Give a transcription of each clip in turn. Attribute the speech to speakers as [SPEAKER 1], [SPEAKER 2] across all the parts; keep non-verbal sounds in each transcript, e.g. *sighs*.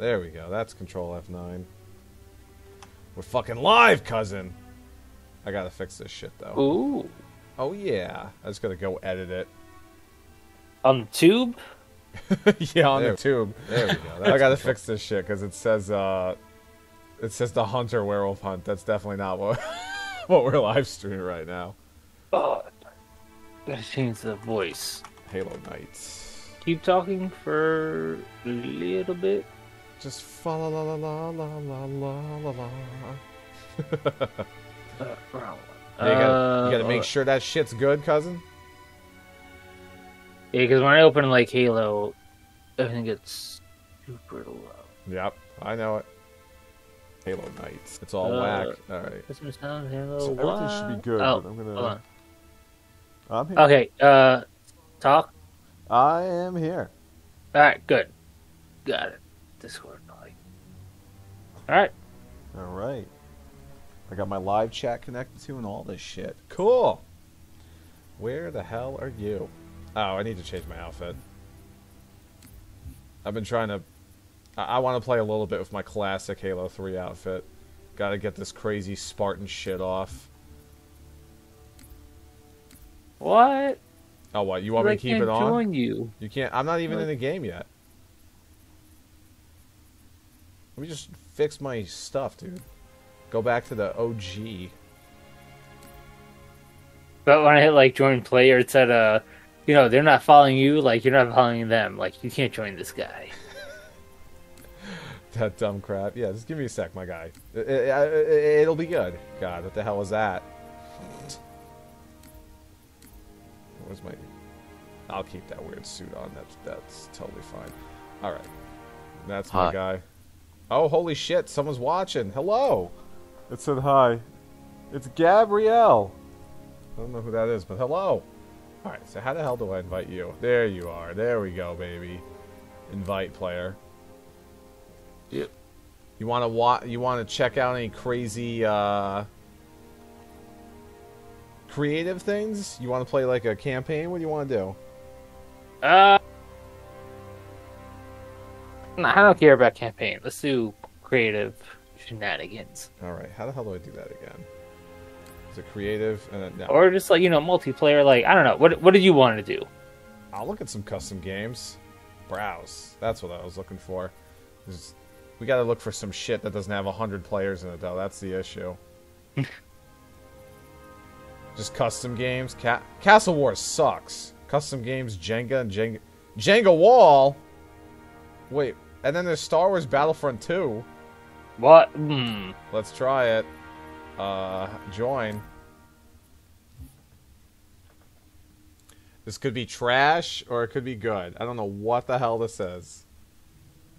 [SPEAKER 1] There we go. That's Control F9. We're fucking live, cousin. I gotta fix this shit though.
[SPEAKER 2] Ooh.
[SPEAKER 1] Oh yeah. I just gotta go edit it.
[SPEAKER 2] On the tube? *laughs*
[SPEAKER 1] yeah, on there. the tube. There we go. *laughs* I gotta fix this shit because it says uh, it says the hunter werewolf hunt. That's definitely not what *laughs* what we're live streaming right now.
[SPEAKER 2] Oh, gotta change the voice.
[SPEAKER 1] Halo Nights.
[SPEAKER 2] Keep talking for a little bit.
[SPEAKER 1] Just fa la la la la la la la la la.
[SPEAKER 2] Uh, wrong one.
[SPEAKER 1] you gotta, you gotta make
[SPEAKER 2] uh,
[SPEAKER 1] sure that shit's good, cousin.
[SPEAKER 2] Yeah, because when I open like Halo, everything gets super low.
[SPEAKER 1] Yep, I know it. Halo Nights. It's all
[SPEAKER 2] Uh,
[SPEAKER 1] whack. All right.
[SPEAKER 2] Christmas time, Halo.
[SPEAKER 1] So everything should be good,
[SPEAKER 2] Oh,
[SPEAKER 1] but I'm gonna-
[SPEAKER 2] hold on.
[SPEAKER 1] I'm here.
[SPEAKER 2] Okay, uh, talk.
[SPEAKER 1] I am here.
[SPEAKER 2] All right, good. Got it. Discord, like. All right.
[SPEAKER 1] All right. I got my live chat connected to and all this shit. Cool. Where the hell are you? Oh, I need to change my outfit. I've been trying to. I, I want to play a little bit with my classic Halo 3 outfit. Gotta get this crazy Spartan shit off.
[SPEAKER 2] What?
[SPEAKER 1] Oh, what? You want
[SPEAKER 2] I
[SPEAKER 1] me to keep
[SPEAKER 2] can't
[SPEAKER 1] it on?
[SPEAKER 2] join you.
[SPEAKER 1] You can't. I'm not even
[SPEAKER 2] What?
[SPEAKER 1] in the game yet. Let me just fix my stuff, dude. Go back to the OG.
[SPEAKER 2] But when I hit like join player, it said, uh, you know, they're not following you, like you're not following them. Like you can't join this guy. *laughs*
[SPEAKER 1] That dumb crap. Yeah, just give me a sec, my guy. It, it, will be good. God, what the hell was that? Where's my... I'll keep that weird suit on. That's, that's totally fine. All right. That's my
[SPEAKER 3] Hi.
[SPEAKER 1] guy. Oh, holy shit. Someone's watching. Hello. It said hi. It's Gabrielle. I don't know who that is, but hello. All right, so how the hell do I invite you? There you are. There we go, baby. Invite player.
[SPEAKER 2] Yep.
[SPEAKER 1] You want to wa- You want to check out any crazy uh, creative things? You want to play like a campaign? What do you want to do?
[SPEAKER 2] Uh, no, I don't care about campaign. Let's do creative shenanigans,
[SPEAKER 1] All right. How the hell do I do that again? Is it creative? And then, no.
[SPEAKER 2] or just like you know multiplayer. Like I don't know. What what did you want to do?
[SPEAKER 1] I'll look at some custom games. Browse. That's what I was looking for. Just- we got to look for some shit that doesn't have a hundred players in it, though. That's the issue. *laughs* Just custom games. Ca- Castle Wars sucks. Custom games, Jenga and Jenga. Jenga Wall. Wait, and then there's Star Wars Battlefront 2.
[SPEAKER 2] What? Hmm.
[SPEAKER 1] Let's try it. Uh, join. This could be trash or it could be good. I don't know what the hell this is.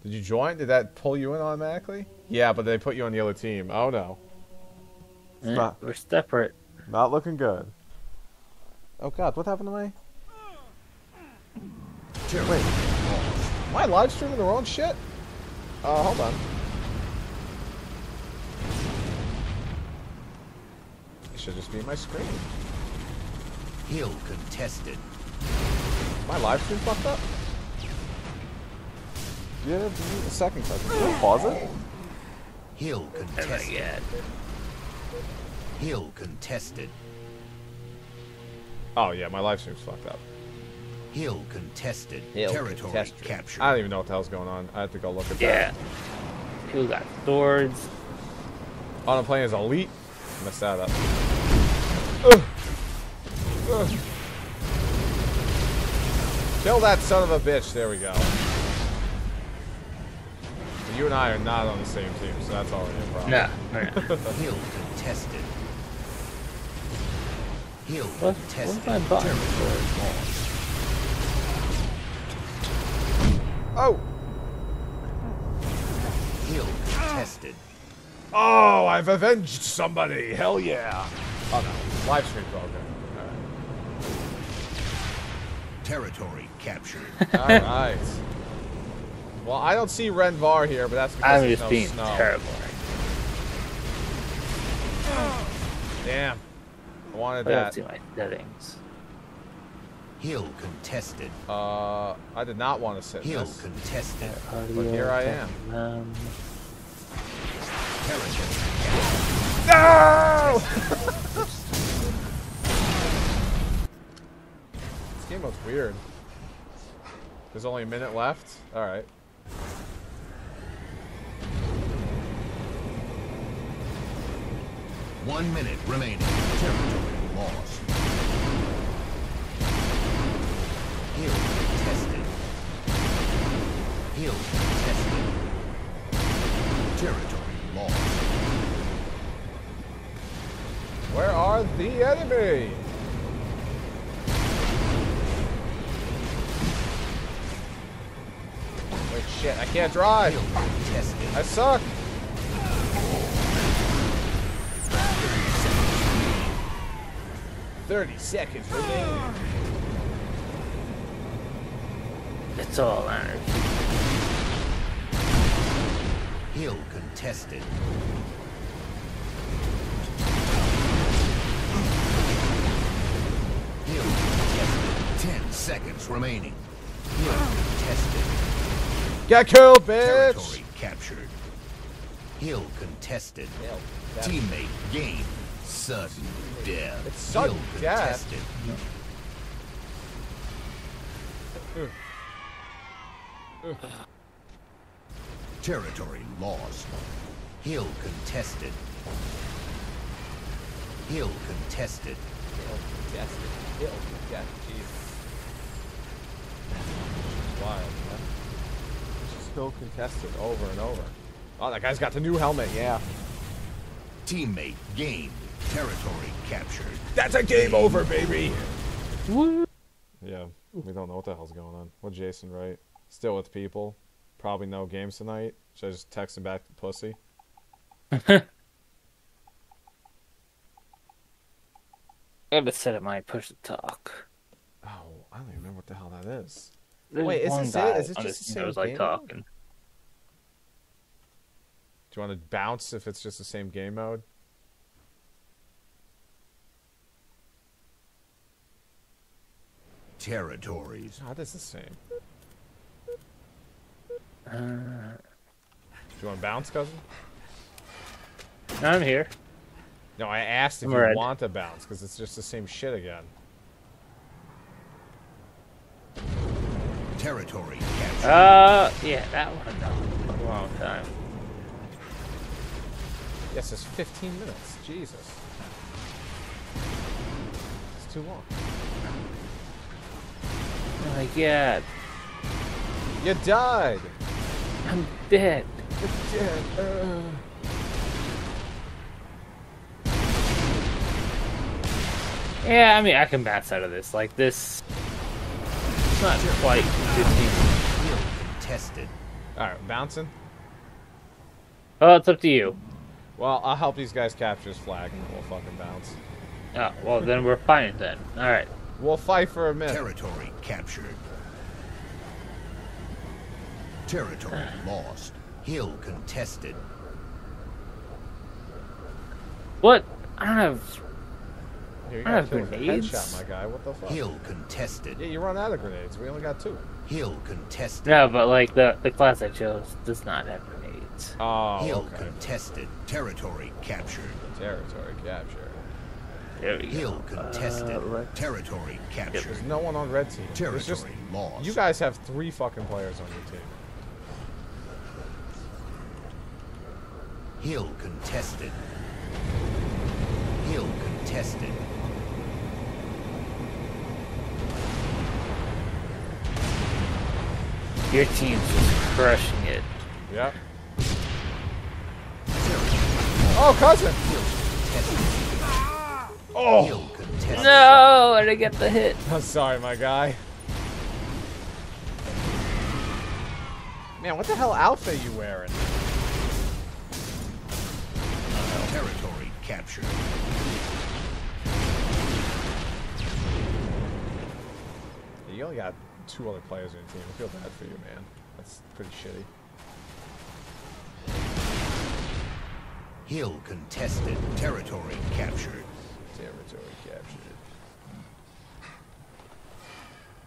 [SPEAKER 1] Did you join? Did that pull you in automatically? Yeah, but they put you on the other team. Oh no.
[SPEAKER 2] Eh,
[SPEAKER 1] not-
[SPEAKER 2] We're separate.
[SPEAKER 1] Not looking good. Oh god, what happened to me? Wait. Am I live streaming the wrong shit? Uh, hold on. It should just be my screen.
[SPEAKER 4] Hill contested.
[SPEAKER 1] My live stream fucked up? Yeah, give me a second, cousin. Can I pause it?
[SPEAKER 4] Hill
[SPEAKER 2] Oh
[SPEAKER 4] contested. Hill contested.
[SPEAKER 1] Oh yeah, my live stream's fucked up.
[SPEAKER 4] Hill contested.
[SPEAKER 1] Hill
[SPEAKER 4] Territory
[SPEAKER 1] contested.
[SPEAKER 4] captured.
[SPEAKER 1] I don't even know what the hell's going on. I have to go look at that.
[SPEAKER 2] Yeah. People got swords.
[SPEAKER 1] Oh, I'm playing as Elite. Messed that up. Ugh. Ugh. Kill that son of a bitch. There we go. You and I are not on the same team, so that's already a problem.
[SPEAKER 2] No. *laughs* no.
[SPEAKER 4] Hill contested. Hill
[SPEAKER 2] What-
[SPEAKER 4] contested.
[SPEAKER 2] what's my button?
[SPEAKER 4] Territory lost.
[SPEAKER 1] Oh!
[SPEAKER 4] Hill contested.
[SPEAKER 1] Oh, I've avenged somebody. Hell yeah. Oh no. Live stream all good.
[SPEAKER 4] Territory captured. *laughs*
[SPEAKER 1] Alright. Alright. Well, I don't see Rhen Var here, but that's because
[SPEAKER 2] I'm
[SPEAKER 1] there's
[SPEAKER 2] just
[SPEAKER 1] no
[SPEAKER 2] being
[SPEAKER 1] snow.
[SPEAKER 2] terrible.
[SPEAKER 1] Damn. I wanted
[SPEAKER 2] What
[SPEAKER 1] that.
[SPEAKER 2] else do my settings?
[SPEAKER 4] Hill contested.
[SPEAKER 1] Uh, I did not want to sit in
[SPEAKER 4] Hill
[SPEAKER 1] this.
[SPEAKER 4] contested.
[SPEAKER 1] But here I am.
[SPEAKER 2] Um,
[SPEAKER 1] No! *laughs* this game looks weird. There's only a minute left? Alright.
[SPEAKER 4] One minute remaining. Territory lost. Hill contested. Territory lost.
[SPEAKER 1] Where are the enemy? Wait, shit, I can't drive. I suck. Thirty seconds remaining.
[SPEAKER 2] It's all anarchy.
[SPEAKER 4] Hill contested. Hill contested. Ten seconds remaining. Hill contested.
[SPEAKER 1] Get killed, bitch!
[SPEAKER 4] Territory captured. Hill contested.
[SPEAKER 1] That-
[SPEAKER 4] Teammate gained. Sudden death.
[SPEAKER 1] It's sudden
[SPEAKER 4] Hill
[SPEAKER 1] death.
[SPEAKER 4] contested. *laughs* Territory lost. Hill contested. Hill contested.
[SPEAKER 1] Yes, kill. Yeah, jeez. Wild, man. Just still contested over and over. Oh, that guy's got the new helmet, yeah.
[SPEAKER 4] Teammate gained. Territory captured.
[SPEAKER 1] That's a game over, baby!
[SPEAKER 2] Woo!
[SPEAKER 1] Yeah, we don't know what the hell's going on. What Jason write? Still with people. Probably no games tonight. Should I just text him back *laughs* to pussy?
[SPEAKER 2] I gotta set up my push to talk.
[SPEAKER 1] Oh, I don't even remember what the hell that is.
[SPEAKER 2] There's
[SPEAKER 1] Wait, is
[SPEAKER 2] one
[SPEAKER 1] this it?
[SPEAKER 2] guy
[SPEAKER 1] Is it just the
[SPEAKER 2] thing that
[SPEAKER 1] same
[SPEAKER 2] was like talking.
[SPEAKER 1] Do you want to bounce if it's just the same game mode?
[SPEAKER 4] Territories.
[SPEAKER 1] Oh, this is the same.
[SPEAKER 2] Uh,
[SPEAKER 1] Do you want to bounce, cousin?
[SPEAKER 2] I'm here.
[SPEAKER 1] No, I asked if
[SPEAKER 2] I'm
[SPEAKER 1] you
[SPEAKER 2] red.
[SPEAKER 1] want to bounce because it's just the same shit again.
[SPEAKER 4] Territory captured.
[SPEAKER 2] Uh, yeah, that one. No, a long time.
[SPEAKER 1] Yes, it's 15 minutes. Jesus. It's too long.
[SPEAKER 2] Oh my god,
[SPEAKER 1] You died!
[SPEAKER 2] I'm dead.
[SPEAKER 1] You're dead. Uh.
[SPEAKER 2] Yeah, I mean, I can bounce out of this. Like this, it's not quite 15.
[SPEAKER 4] Hill contested.
[SPEAKER 1] Alright, bouncing.
[SPEAKER 2] Oh, it's up to you.
[SPEAKER 1] Well, I'll help these guys capture his flag and we'll fucking bounce.
[SPEAKER 2] Oh, well, then we're fine then. All right.
[SPEAKER 1] We'll fight for a minute.
[SPEAKER 4] Territory captured. Territory lost. Hill contested.
[SPEAKER 2] What? I don't have.
[SPEAKER 1] Here, you
[SPEAKER 2] I
[SPEAKER 1] got
[SPEAKER 2] have
[SPEAKER 1] killed with a
[SPEAKER 2] grenades.
[SPEAKER 1] headshot, my guy. What the fuck?
[SPEAKER 4] Hill contested.
[SPEAKER 1] Yeah, you run out of grenades. We only got two.
[SPEAKER 4] Hill contested.
[SPEAKER 2] No, but like the the class I chose does not have grenades.
[SPEAKER 1] Oh,
[SPEAKER 4] Hill
[SPEAKER 1] okay.
[SPEAKER 4] contested. Territory captured.
[SPEAKER 1] Territory capture.
[SPEAKER 2] There we go.
[SPEAKER 4] Hill contested.
[SPEAKER 2] Uh,
[SPEAKER 4] Territory captured.
[SPEAKER 1] There's no one on red team. There's just
[SPEAKER 4] Territory lost.
[SPEAKER 1] you guys have three fucking players on your team.
[SPEAKER 4] Hill contested. Hill contested.
[SPEAKER 2] Your team's just crushing it.
[SPEAKER 1] Yep. Oh, cousin.
[SPEAKER 4] contested.
[SPEAKER 1] Oh,
[SPEAKER 4] Hill contested.
[SPEAKER 2] No, I didn't get the hit. *laughs*
[SPEAKER 1] I'm sorry, my guy. Man, what the hell outfit you wearing?
[SPEAKER 4] Territory captured.
[SPEAKER 1] You only got two other players on your team. I feel bad for you, man. That's pretty shitty.
[SPEAKER 4] Hill contested. Territory captured.
[SPEAKER 1] Territory captured.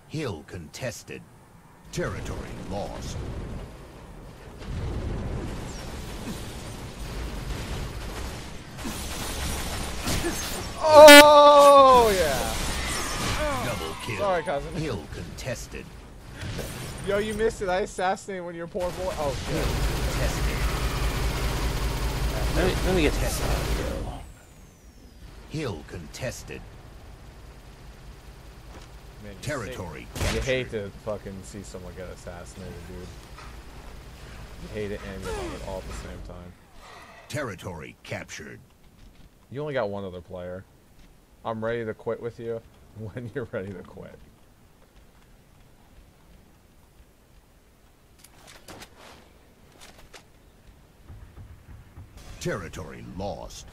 [SPEAKER 4] Hill contested. Territory lost.
[SPEAKER 1] Oh yeah.
[SPEAKER 4] Double kill.
[SPEAKER 1] Sorry, cousin.
[SPEAKER 4] Hill contested.
[SPEAKER 1] Yo, you missed it. I assassinated one of your poor boy. Oh shit.
[SPEAKER 4] Contested.
[SPEAKER 2] Let me, let me get this audio.
[SPEAKER 4] Hill contested.
[SPEAKER 1] Man, you
[SPEAKER 4] Territory
[SPEAKER 1] hate- You hate to fucking see someone get assassinated, dude. You hate it and you love it all at the same time.
[SPEAKER 4] Territory captured.
[SPEAKER 1] You only got one other player. I'm ready to quit with you *laughs* when you're ready to quit.
[SPEAKER 4] Territory lost.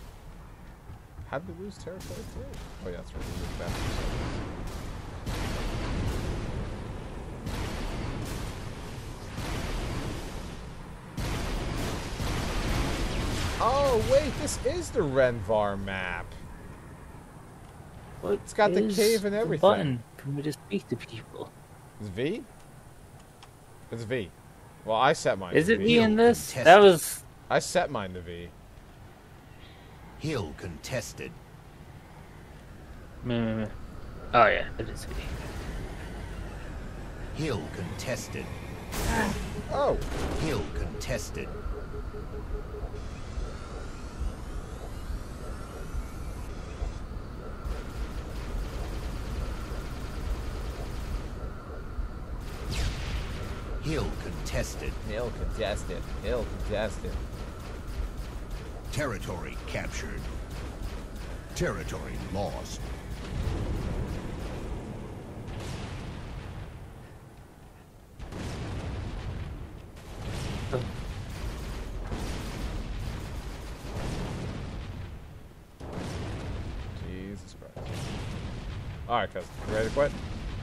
[SPEAKER 1] How did we lose territory too? Oh yeah, that's right. Oh wait, this is the Rhen Var map.
[SPEAKER 2] What
[SPEAKER 1] It's got the cave and everything.
[SPEAKER 2] button for me to speak to people?
[SPEAKER 1] It's V? It's V. Well, I set mine.
[SPEAKER 2] Is
[SPEAKER 1] to
[SPEAKER 2] it
[SPEAKER 1] V.
[SPEAKER 2] me in this?
[SPEAKER 4] contested.
[SPEAKER 2] That was.
[SPEAKER 1] I set mine to V.
[SPEAKER 4] Hill contested.
[SPEAKER 2] meh, meh, meh. Oh yeah, it is me.
[SPEAKER 4] Hill contested.
[SPEAKER 1] Oh,
[SPEAKER 4] Hill contested. Hill contested.
[SPEAKER 1] Hill contested. Hill contested.
[SPEAKER 4] Territory captured. Territory lost.
[SPEAKER 1] Jesus Christ. Alright, cousin. You ready to quit?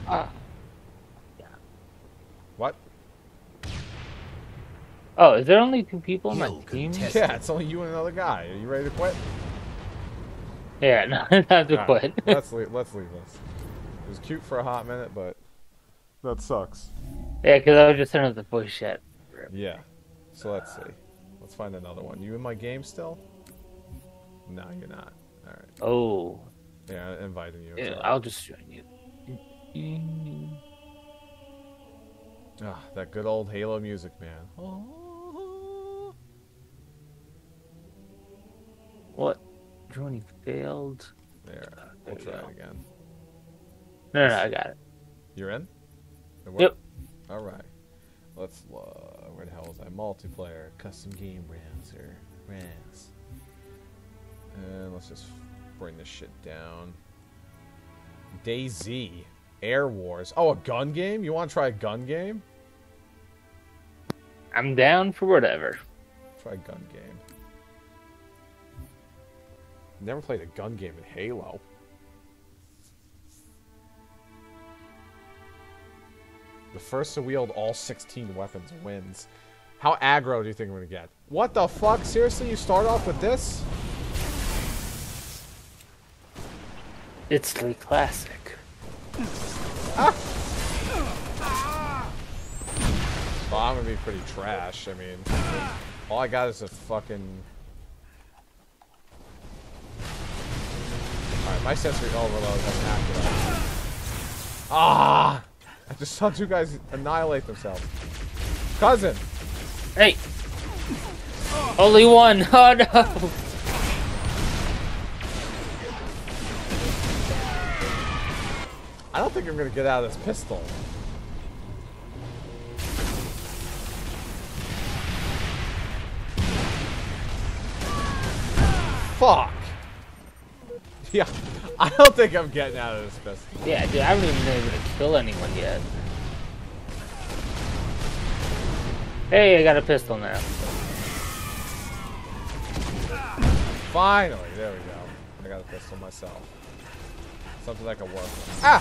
[SPEAKER 2] Ah.
[SPEAKER 1] What?
[SPEAKER 2] Oh, is there only two people on my
[SPEAKER 4] Hill
[SPEAKER 2] team?
[SPEAKER 1] Yeah, it's only you and another guy. Are you ready to quit?
[SPEAKER 2] Yeah, *laughs* no, not to
[SPEAKER 1] Alright,
[SPEAKER 2] quit.
[SPEAKER 1] let's *laughs* leave. Let's leave this. It was cute for a hot minute, but that sucks.
[SPEAKER 2] yeah, because I was just turning up the voice chat.
[SPEAKER 1] Yeah. So let's see. Let's find another one. You in my game still? No, you're not. All right.
[SPEAKER 2] Oh,
[SPEAKER 1] Yeah, I'm inviting you.
[SPEAKER 2] Yeah,
[SPEAKER 1] all right.
[SPEAKER 2] I'll just join you.
[SPEAKER 1] Ah, that good old Halo music, man. Oh.
[SPEAKER 2] What? Joining failed.
[SPEAKER 1] There. We'll
[SPEAKER 2] There
[SPEAKER 1] try it again.
[SPEAKER 2] No, no, no, I got it.
[SPEAKER 1] You're in?
[SPEAKER 2] Yep.
[SPEAKER 1] All right. Let's. Uh, where the hell is that? Multiplayer, custom game browser, RAS. And let's just bring this shit down. DayZ, Air Wars. Oh, a gun game? You want to try a gun game?
[SPEAKER 2] I'm down for whatever.
[SPEAKER 1] Try a gun game. Never played a gun game in Halo. The first to wield all 16 weapons wins. How aggro do you think I'm gonna get? What the fuck? Seriously, you start off with this?
[SPEAKER 2] It's the classic.
[SPEAKER 1] Well, I'm gonna be pretty trash. I mean, all I got is a fucking. Alright, my sensory overload has activated. Ah! I just saw two guys annihilate themselves. Cousin!
[SPEAKER 2] Hey! Only one! *laughs* Oh no!
[SPEAKER 1] I don't think I'm gonna get out of this pistol. Fuck! *laughs* Yeah, *laughs* I don't think I'm getting out of this pistol.
[SPEAKER 2] Yeah, dude, I haven't even been able to kill anyone yet. Hey, I got a pistol now.
[SPEAKER 1] Finally, there we go. I got a pistol myself. Something I can work with. Ah!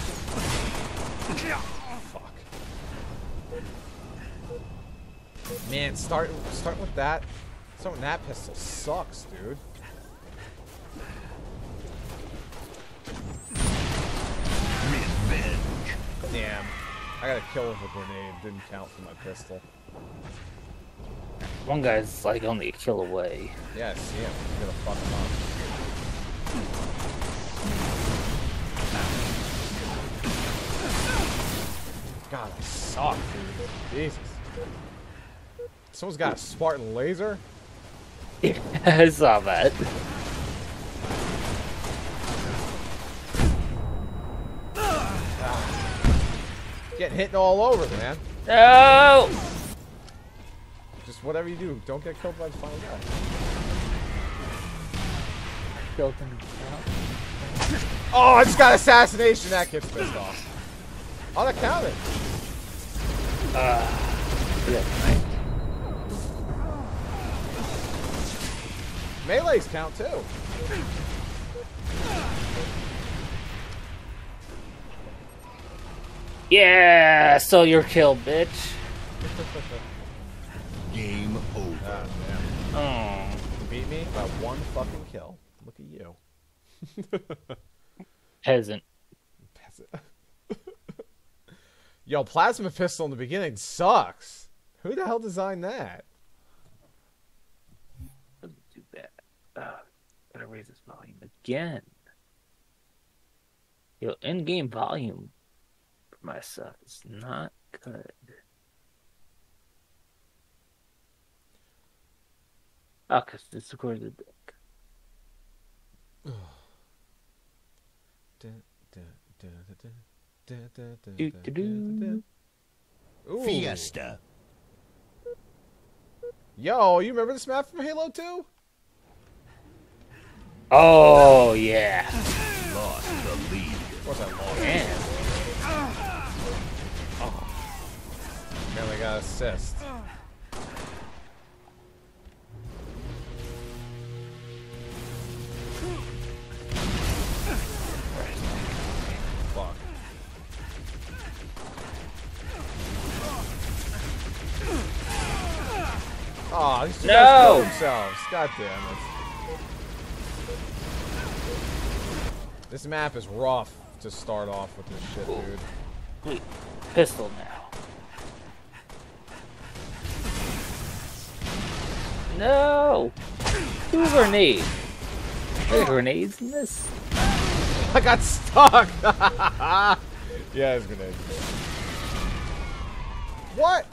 [SPEAKER 1] Fuck. Man, start start with that. Start with that pistol sucks, dude.
[SPEAKER 4] Revenge.
[SPEAKER 1] Damn. I got a kill with a grenade. Didn't count for my pistol.
[SPEAKER 2] One guy's like only a kill away.
[SPEAKER 1] Yeah, I see him. I'm gonna fuck him up. God, I suck, dude. Jesus. Someone's got a Spartan laser? *laughs*
[SPEAKER 2] I saw that.
[SPEAKER 1] Getting hit all over, man.
[SPEAKER 2] No!
[SPEAKER 1] Just whatever you do, don't get killed by the final guy.
[SPEAKER 2] Killed him.
[SPEAKER 1] Oh, I just got assassination. That kid's pissed off. Oh, that counted.
[SPEAKER 2] Yeah,
[SPEAKER 1] Melees count too.
[SPEAKER 2] Yeah, so you're killed, bitch.
[SPEAKER 4] Game over.
[SPEAKER 1] Damn.
[SPEAKER 2] Oh.
[SPEAKER 1] You beat me by one fucking kill. Look at you. *laughs*
[SPEAKER 2] Peasant.
[SPEAKER 1] Peasant. *laughs* Yo, plasma pistol in the beginning sucks. Who the hell designed that?
[SPEAKER 2] Doesn't do bad. Uh, gotta raise this volume again. Yo, in-game volume for my stuff is not good. Oh, cause it's recorded the dick. *sighs*
[SPEAKER 4] Fiesta.
[SPEAKER 1] Yo, you remember this map from Halo 2?
[SPEAKER 2] Oh yeah.
[SPEAKER 4] Lost the lead.
[SPEAKER 1] What's that long?
[SPEAKER 2] Man.
[SPEAKER 1] Man, they got assist. Fuck. Aw, these two guys
[SPEAKER 2] No!
[SPEAKER 1] killed themselves. God damn it. This map is rough to start off with this shit, dude.
[SPEAKER 2] Pistol now. No! Two grenades. Are there grenades in this?
[SPEAKER 1] I got stuck! *laughs* yeah, it's grenade. What?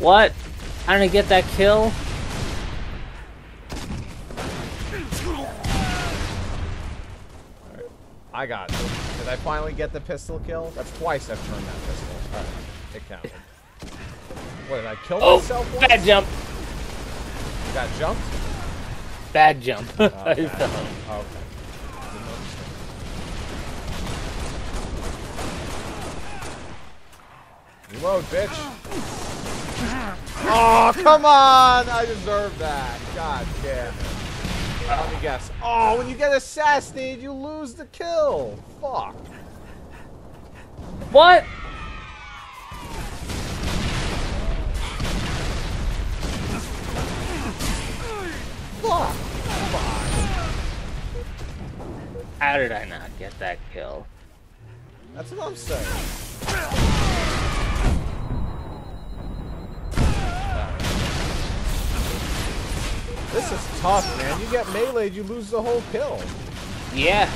[SPEAKER 2] What? Trying to get that kill?
[SPEAKER 1] I got it. Did I finally get the pistol kill? That's twice I've turned that pistol. Alright, it counted. What, did I kill
[SPEAKER 2] Oh,
[SPEAKER 1] myself once?
[SPEAKER 2] bad jump.
[SPEAKER 1] You got jumped?
[SPEAKER 2] Bad jump.
[SPEAKER 1] Oh,
[SPEAKER 2] I
[SPEAKER 1] bad jump. Oh, okay. Didn't. Reload, bitch. Oh, come on! I deserve that. God damn it. Let me guess. Oh, when you get assassinated, you lose the kill. Fuck.
[SPEAKER 2] What?
[SPEAKER 1] Fuck.
[SPEAKER 2] How did I not get that kill?
[SPEAKER 1] That's what I'm saying. This is tough, man. You get meleeed, you lose the whole kill.
[SPEAKER 2] Yeah.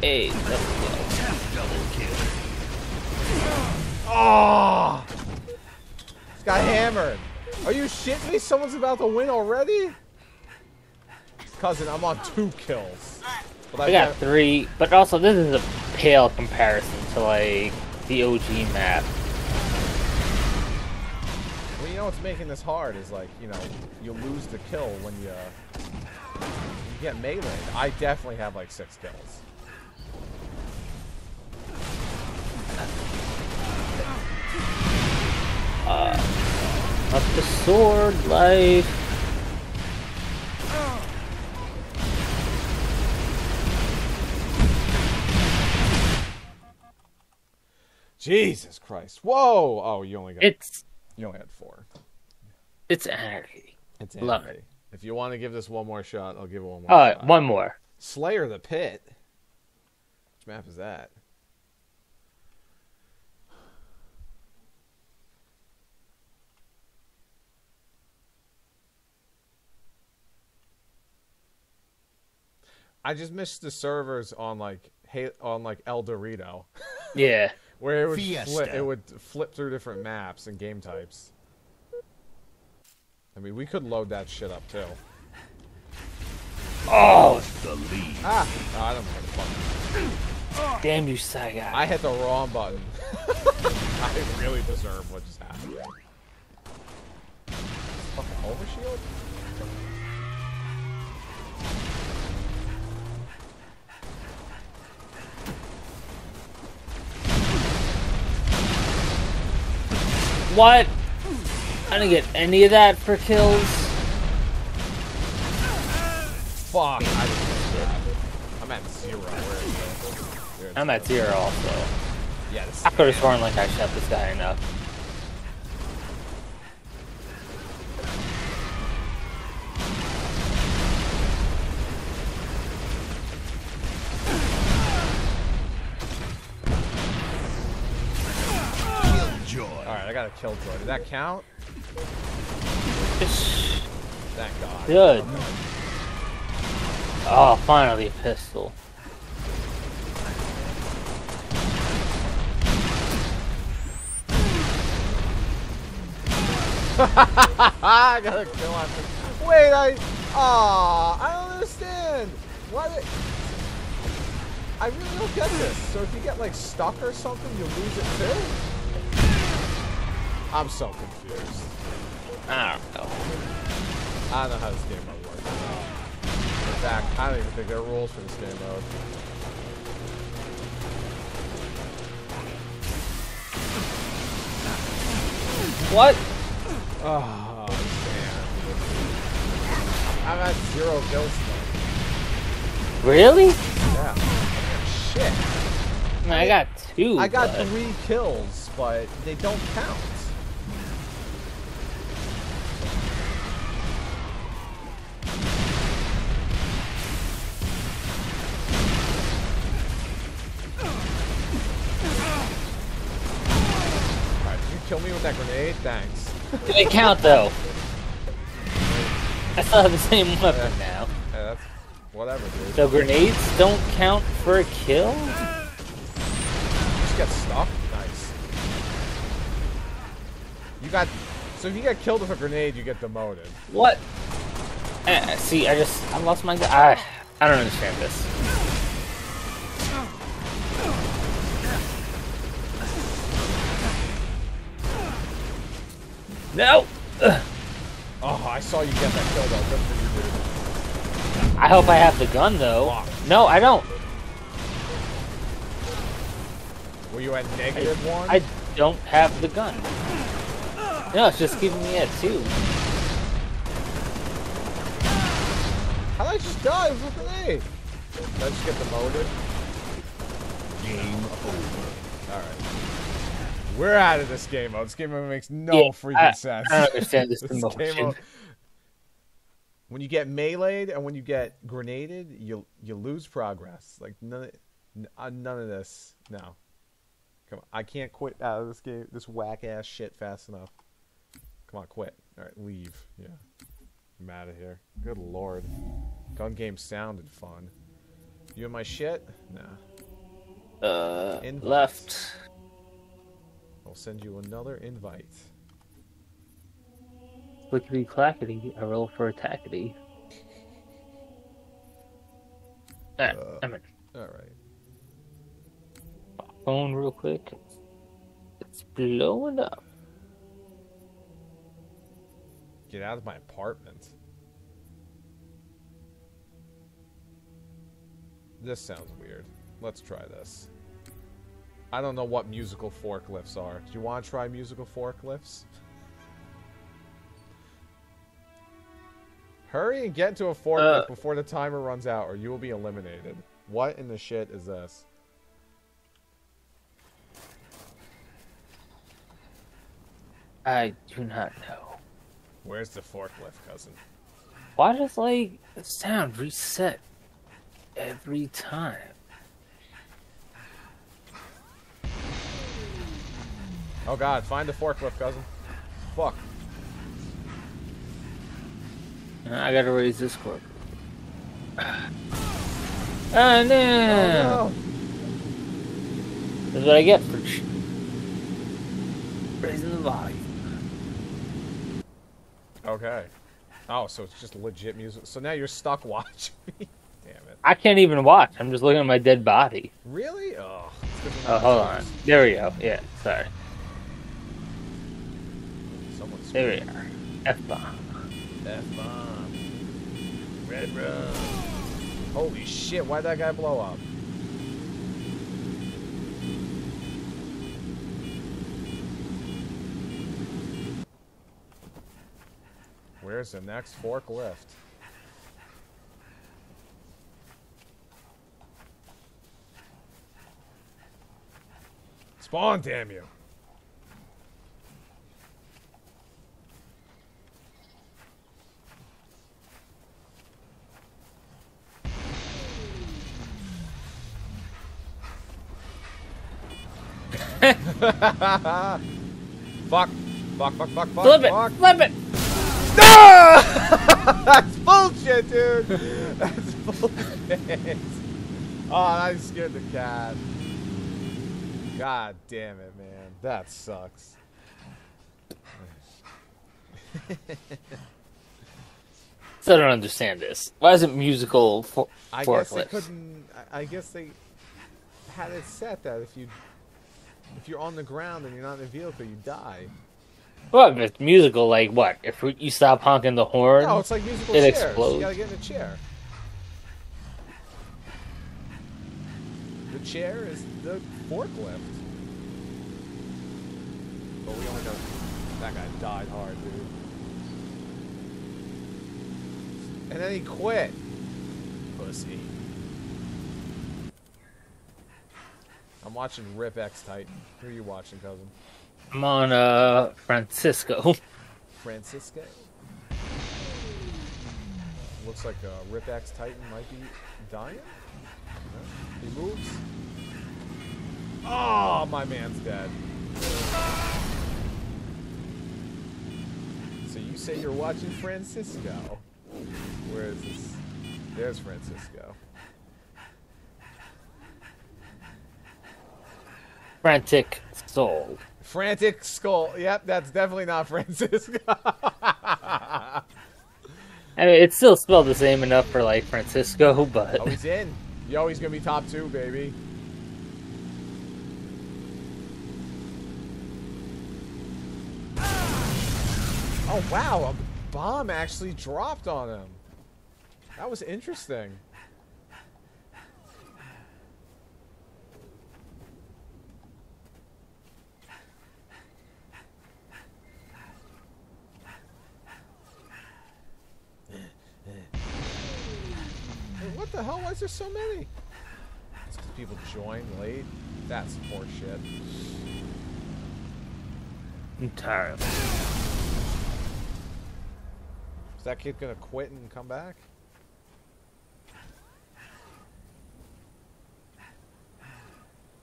[SPEAKER 2] Hey, let's go.
[SPEAKER 4] Double kill.
[SPEAKER 1] Oh! This got hammered. Are you shitting me? Someone's about to win already? Cousin, I'm on two kills. But
[SPEAKER 2] I got three, but also this is a pale comparison to like the OG map.
[SPEAKER 1] Well, you know what's making this hard is like, you know, you lose the kill when you, you get meleeed. I definitely have like six kills.
[SPEAKER 2] Uh, up the sword life.
[SPEAKER 1] Jesus Christ. Whoa! Oh, you only got
[SPEAKER 2] It's
[SPEAKER 1] you only had four.
[SPEAKER 2] It's anarchy.
[SPEAKER 1] It's
[SPEAKER 2] Love
[SPEAKER 1] anime. If you want to give this one more shot, I'll give it one more
[SPEAKER 2] All right,
[SPEAKER 1] shot.
[SPEAKER 2] one more.
[SPEAKER 1] Slayer the Pit. Which map is that? I just missed the servers on like hey, on like ElDewrito, *laughs*
[SPEAKER 2] Yeah.
[SPEAKER 1] where it would flip, it would flip through different maps and game types. I mean, we could load that shit up too.
[SPEAKER 2] Oh, it's
[SPEAKER 4] The lead.
[SPEAKER 1] Ah, oh, I don't know what the fuck.
[SPEAKER 2] damn you, Saigon.
[SPEAKER 1] I hit the wrong button. *laughs* I really deserve what just happened. Fucking overshield?
[SPEAKER 2] What? I didn't get any of that for kills.
[SPEAKER 1] Fuck. I didn't get that. I'm at zero. Where is it? There it
[SPEAKER 2] I'm at zero also.
[SPEAKER 1] Yeah, this
[SPEAKER 2] I could have sworn like I shot this guy enough.
[SPEAKER 4] Killjoy.
[SPEAKER 1] Alright, I got a kill joy. Did that count?
[SPEAKER 2] Ish.
[SPEAKER 1] Thank God.
[SPEAKER 2] Good. Oh, finally a pistol. *laughs*
[SPEAKER 1] I got a kill on this. Wait, I. Aw, I don't understand. Why? They... I really don't get this. So if you get like stuck or something, you lose it too? I'm so confused.
[SPEAKER 2] I don't know.
[SPEAKER 1] I don't know how this game mode works. In fact, I don't even think there are rules for this game mode.
[SPEAKER 2] What?
[SPEAKER 1] Oh, man. I'm at zero kills though.
[SPEAKER 2] Really?
[SPEAKER 1] Yeah. Shit.
[SPEAKER 2] I got two.
[SPEAKER 1] I got
[SPEAKER 2] but-
[SPEAKER 1] three kills, but they don't count. Kill me with that grenade? Thanks.
[SPEAKER 2] Do they count though? I still have the same weapon now.
[SPEAKER 1] Yeah, that's whatever, dude.
[SPEAKER 2] So grenades don't count for a kill?
[SPEAKER 1] Just get stuck? Nice. You got... So if you get killed with a grenade, you get demoted.
[SPEAKER 2] What? Eh, see, I just I lost my. I I don't understand this. No. Ugh.
[SPEAKER 1] Oh, I saw you get that kill though. Good for you, dude.
[SPEAKER 2] I hope I have the gun though.
[SPEAKER 1] Fuck.
[SPEAKER 2] No, I don't.
[SPEAKER 1] Were you at negative one?
[SPEAKER 2] I don't have the gun. No, it's just giving me a two.
[SPEAKER 1] How did I just die with a grenade? Did I just get demoted?
[SPEAKER 4] Game over.
[SPEAKER 1] Alright. We're out of this game mode. This game mode makes no
[SPEAKER 2] Yeah,
[SPEAKER 1] freaking
[SPEAKER 2] I-
[SPEAKER 1] sense.
[SPEAKER 2] I don't understand this *laughs*
[SPEAKER 1] This mode- When you get meleeed and when you get grenaded, you you lose progress. Like none of, uh, none of this. No. Come on. I can't quit out of this game. This whack ass shit fast enough. Come on, quit. All right, leave. Yeah. I'm out of here. Good lord. Gun game sounded fun. You and my shit? Nah.
[SPEAKER 2] Uh,
[SPEAKER 1] Invite.
[SPEAKER 2] left.
[SPEAKER 1] I'll send you another invite.
[SPEAKER 2] Clickety clackety. I roll for a tackety. Alright,
[SPEAKER 1] Uh.
[SPEAKER 2] I'm in.
[SPEAKER 1] All right.
[SPEAKER 2] Phone real quick. It's blowing up.
[SPEAKER 1] Get out of my apartment. This sounds weird. Let's try this. I don't know what musical forklifts are. Do you want to try musical forklifts? Hurry and get to a forklift
[SPEAKER 2] Uh.
[SPEAKER 1] before the timer runs out, or you will be eliminated. What in the shit is this?
[SPEAKER 2] I do not know.
[SPEAKER 1] Where's the forklift, cousin?
[SPEAKER 2] Why does like the sound reset every time?
[SPEAKER 1] Oh god, find the forklift, cousin. Fuck.
[SPEAKER 2] I gotta raise this cork. Oh no!
[SPEAKER 1] Oh,
[SPEAKER 2] That's what I get for raising the volume.
[SPEAKER 1] Okay. Oh, so it's just legit music. So now you're stuck *laughs* watching me. Damn it.
[SPEAKER 2] I can't even watch. I'm just looking at my dead body.
[SPEAKER 1] Really? Oh. it's 'cause we're
[SPEAKER 2] Oh, hold on. There we go. Yeah, sorry. There we are. F bomb.
[SPEAKER 1] F bomb. Red rum. Holy shit, why'd that guy blow up? Where's the next forklift? Spawn, damn you. *laughs* fuck. Fuck, fuck, fuck, fuck,
[SPEAKER 2] Flip it!
[SPEAKER 1] fuck.
[SPEAKER 2] Flip it!
[SPEAKER 1] No! *laughs* That's bullshit, dude. That's bullshit. Oh, I scared the cat. God damn it, man. That sucks. *laughs*
[SPEAKER 2] So I don't understand this. Why is it musical for
[SPEAKER 1] I guess they couldn't. I I guess they had it set that if you if you're on the ground and you're not in a vehicle, you die.
[SPEAKER 2] Well, if it's musical, like what? If you stop honking the horn,
[SPEAKER 1] No, it's like musical
[SPEAKER 2] It
[SPEAKER 1] chairs.
[SPEAKER 2] explodes.
[SPEAKER 1] You gotta get in a chair. The chair is the forklift. But we only know that guy died hard, dude. And then he quit. Pussy. I'm watching Rip X Titan. Who are you watching, cousin?
[SPEAKER 2] I'm on uh Francisco.
[SPEAKER 1] Francisco. Looks like uh, Rip X Titan might be dying. He moves. Oh, my man's dead. So you say you're watching Francisco? Where is this? There's Francisco.
[SPEAKER 2] Frantic Soul.
[SPEAKER 1] Frantic Skull. Yep, that's definitely not *laughs* Francisco.
[SPEAKER 2] I mean, it's still spelled the same enough for like Francisco, but
[SPEAKER 1] Oh, he's *laughs* in. Yo, he's gonna be top two, baby. Oh wow, a bomb actually dropped on him. That was interesting. Hey, what the hell? Why is there so many? It's because people join late. That's horseshit.
[SPEAKER 2] entirely.
[SPEAKER 1] Is that kid gonna quit and come back?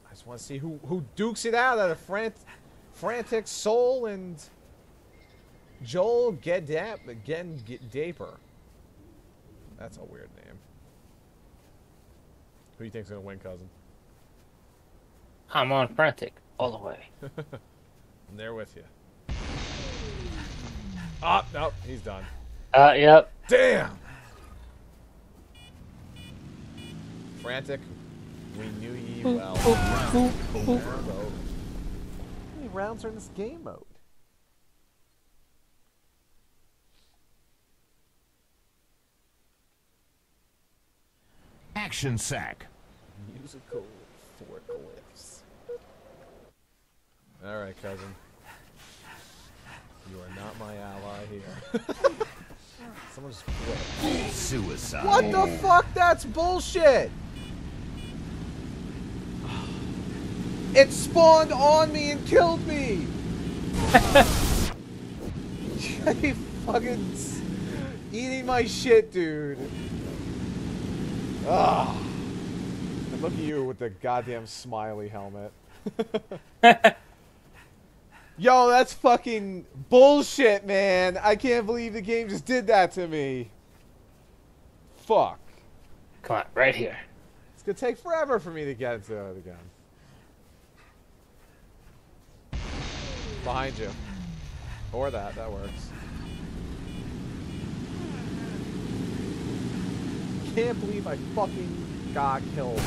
[SPEAKER 1] I just want to see who who dukes it out out of frant, frantic soul and Joel Gedap again Daper. That's a weird name. Who do you think's gonna win, cousin?
[SPEAKER 2] I'm on Frantic all the way. *laughs*
[SPEAKER 1] I'm there with you. Ah, nope, he's done.
[SPEAKER 2] Uh, yep.
[SPEAKER 1] Damn! Frantic, we knew ye well. How many rounds are in this game mode?
[SPEAKER 4] Action sack.
[SPEAKER 1] Musical forklifts. Alright, cousin. You are not my ally here. *laughs* Someone just quit.
[SPEAKER 4] Suicide.
[SPEAKER 1] What the fuck? That's bullshit! It spawned on me and killed me! *laughs* *laughs* you fucking eating my shit, dude. Ugh. And look at you with the goddamn smiley helmet. *laughs* Yo, that's fucking bullshit, man. I can't believe the game just did that to me. Fuck.
[SPEAKER 2] Come on, right here.
[SPEAKER 1] It's gonna take forever for me to get into it again. Behind you. Or that, that works. I can't believe I fucking got killed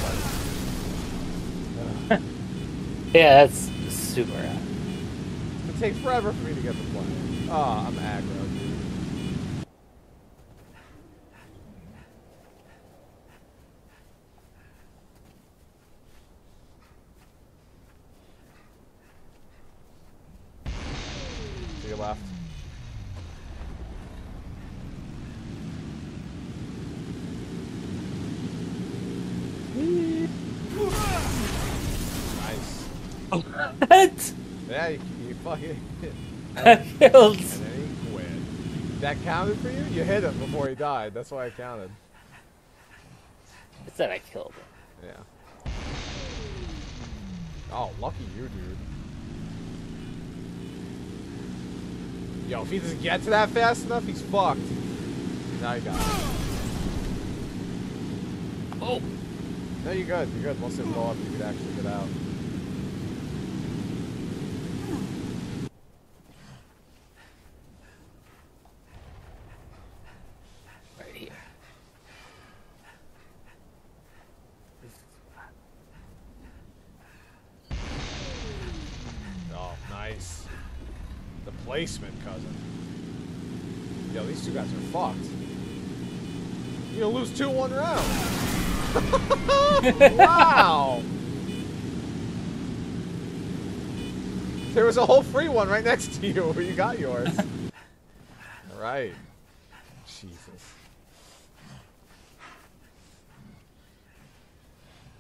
[SPEAKER 1] by. *laughs*
[SPEAKER 2] Yeah, that's super.
[SPEAKER 1] It's gonna forever for me to get the play. Oh, ah, I'm aggro, dude. To your left. Nice.
[SPEAKER 2] What?
[SPEAKER 1] Yeah, you,
[SPEAKER 2] I killed. *laughs*
[SPEAKER 1] And then he quit. That counted for you? You hit him before he died. That's why it counted.
[SPEAKER 2] I said I killed him.
[SPEAKER 1] Yeah. Oh, lucky you, dude. Yo, if he doesn't get to that fast enough, he's fucked. Now you got it.
[SPEAKER 2] Oh,
[SPEAKER 1] No, you're good. You're good. Once they blow up, you could actually get out.
[SPEAKER 2] right here.
[SPEAKER 1] Oh, nice. The placement, cousin. Yo, these two guys are fucked. You're gonna lose 2 1 round. Wow! There was a whole free one right next to you where *laughs* you got yours. *laughs* Alright. Jesus.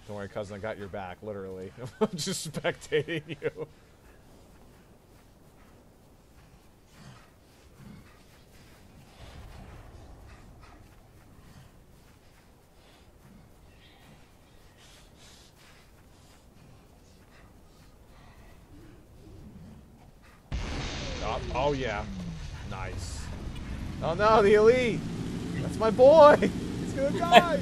[SPEAKER 1] Don't worry, cousin, I got your back, literally. *laughs* I'm just spectating you. Oh, yeah. Nice. Oh no, the elite! That's my boy! *laughs* He's gonna *laughs* die!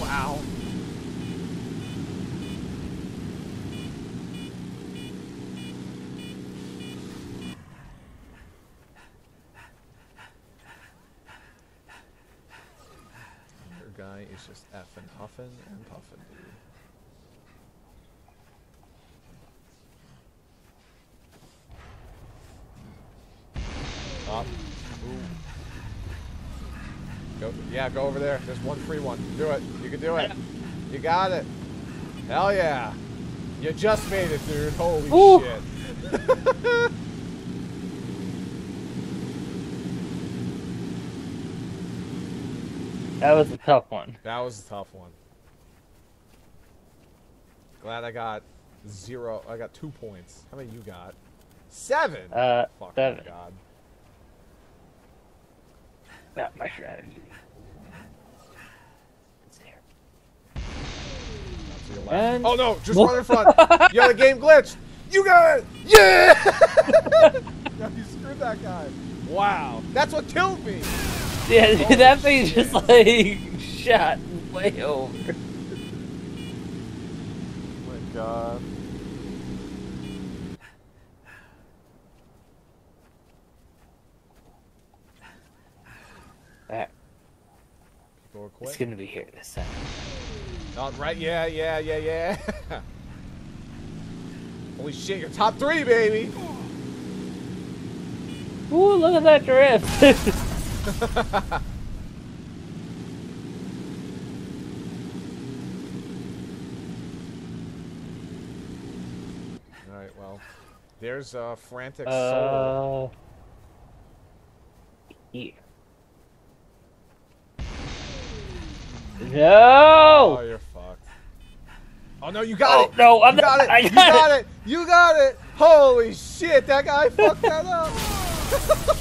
[SPEAKER 1] *laughs* wow. Your guy is just effing huffing and puffing, Up. Ooh. Go, yeah, go over there. There's one free one. Do it. You can do it. You got it. Hell yeah. You just made it, dude. Holy
[SPEAKER 2] Ooh.
[SPEAKER 1] shit. *laughs*
[SPEAKER 2] That was a tough one.
[SPEAKER 1] That was a tough one. Glad I got zero. I got two points. How many you got? Seven.
[SPEAKER 2] Uh,
[SPEAKER 1] Fuck
[SPEAKER 2] seven.
[SPEAKER 1] God.
[SPEAKER 2] Not my strategy. It's there.
[SPEAKER 1] To your left.
[SPEAKER 2] And-
[SPEAKER 1] Oh no! Just run in front. Yo, the game glitched. You got it. Yeah. no, *laughs* you screwed that guy. Wow. That's what killed me.
[SPEAKER 2] Yeah,
[SPEAKER 1] Holy oh, *laughs*
[SPEAKER 2] that thing just like shot way over.
[SPEAKER 1] Oh my god. People are
[SPEAKER 2] it's gonna be here this time.
[SPEAKER 1] Oh, right. Yeah, yeah, yeah, yeah. *laughs* Holy shit! You're top three, baby.
[SPEAKER 2] Ooh, look at that drift! *laughs*
[SPEAKER 1] All right. Well, there's uh, frantic soul.
[SPEAKER 2] uh, here.
[SPEAKER 1] Oh,
[SPEAKER 2] No!
[SPEAKER 1] you're fucked. Oh no, you got
[SPEAKER 2] Oh,
[SPEAKER 1] it.
[SPEAKER 2] no, I'm
[SPEAKER 1] you got it.
[SPEAKER 2] I
[SPEAKER 1] you
[SPEAKER 2] got
[SPEAKER 1] got it. You got it. Holy shit, that guy *laughs* fucked that up.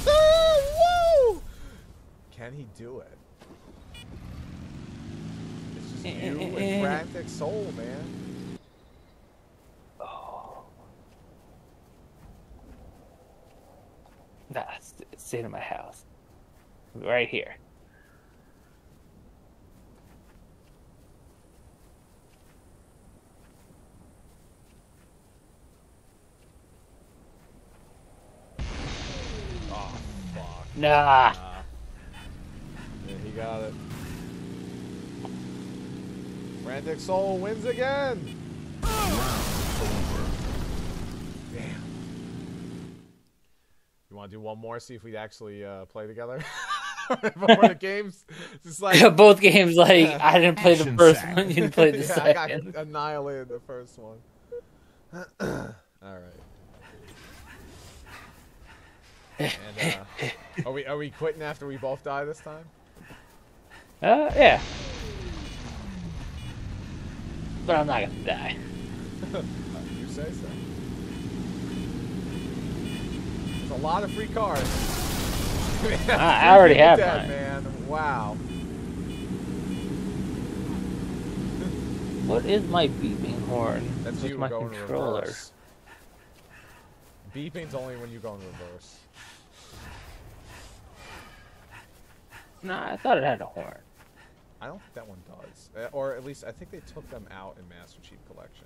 [SPEAKER 1] Woo! Can he do it? It's just eh, you eh, and eh, Frantic Soul, man.
[SPEAKER 2] Oh. Nah, stay in my house. Right here.
[SPEAKER 1] Oh, fuck.
[SPEAKER 2] Nah.
[SPEAKER 1] Nah. Yeah, he got it. Frantic Soul wins again. Damn. You want to do one more? See if we actually uh, play together *laughs* before the games. Just like *laughs*
[SPEAKER 2] Both games, like, I didn't play the first
[SPEAKER 4] sack.
[SPEAKER 2] one, you didn't play the *laughs*
[SPEAKER 1] yeah, I got annihilated the first one. *clears throat* All right. And, uh, are we are we quitting after we both die this time?
[SPEAKER 2] Uh, yeah. But I'm not gonna die. *laughs*
[SPEAKER 1] You say so. There's a lot of free cars.
[SPEAKER 2] I- *laughs* I already have
[SPEAKER 1] dead,
[SPEAKER 2] mine.
[SPEAKER 1] man. Wow.
[SPEAKER 2] What is my beeping horn?
[SPEAKER 1] That's
[SPEAKER 2] with
[SPEAKER 1] you
[SPEAKER 2] my
[SPEAKER 1] going
[SPEAKER 2] controller?
[SPEAKER 1] reverse. Beeping's only when you go in reverse.
[SPEAKER 2] Nah, I thought it had a horn.
[SPEAKER 1] I don't think that one does. Uh, or at least I think they took them out in Master Chief Collection.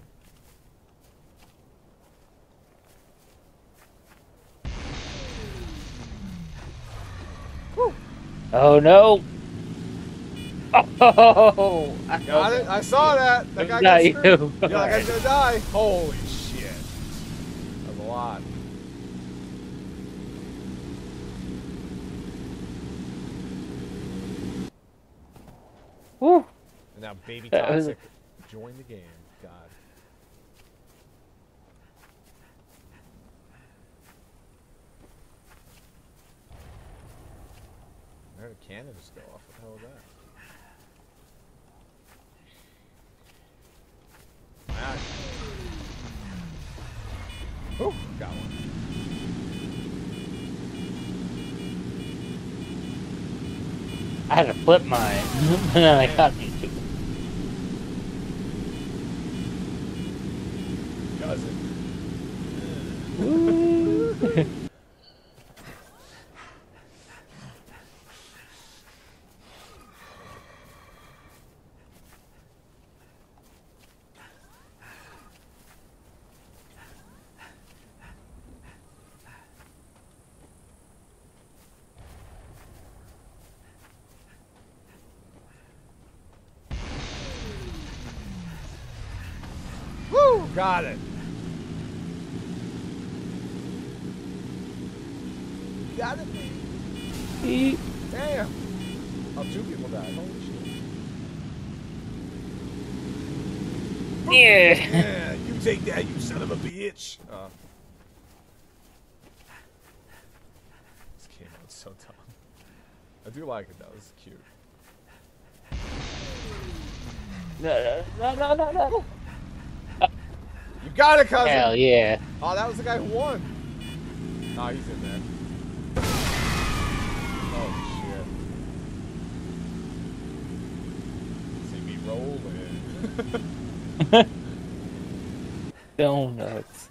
[SPEAKER 2] Oh no! Oh, *laughs* I
[SPEAKER 1] Got it? I saw that. That guy got
[SPEAKER 2] you.
[SPEAKER 1] Yeah, that guy's gonna die. *laughs* Holy shit. That's a lot.
[SPEAKER 2] Woo.
[SPEAKER 1] And now Baby
[SPEAKER 2] was-
[SPEAKER 1] Toxic join the game. God. Where did cannon just go off? What the hell was that? Eye. Ooh, got one.
[SPEAKER 2] I had to flip mine, *laughs* and then I got these two.
[SPEAKER 1] Does it? *laughs* *laughs*
[SPEAKER 2] Woo.
[SPEAKER 1] Woo! Got it. Got it.
[SPEAKER 2] Beep.
[SPEAKER 1] Damn. Oh, two people died. Holy shit.
[SPEAKER 2] Yeah.
[SPEAKER 1] Yeah, you take that, you son of a bitch. Uh, this game out so dumb. I do like it though. It's cute.
[SPEAKER 2] No, no, no, no, no.
[SPEAKER 1] You got it, cousin.
[SPEAKER 2] Hell yeah.
[SPEAKER 1] Oh, that was the guy who won. Oh, he's in there. Oh shit. See me rolling. *laughs*
[SPEAKER 2] Donuts.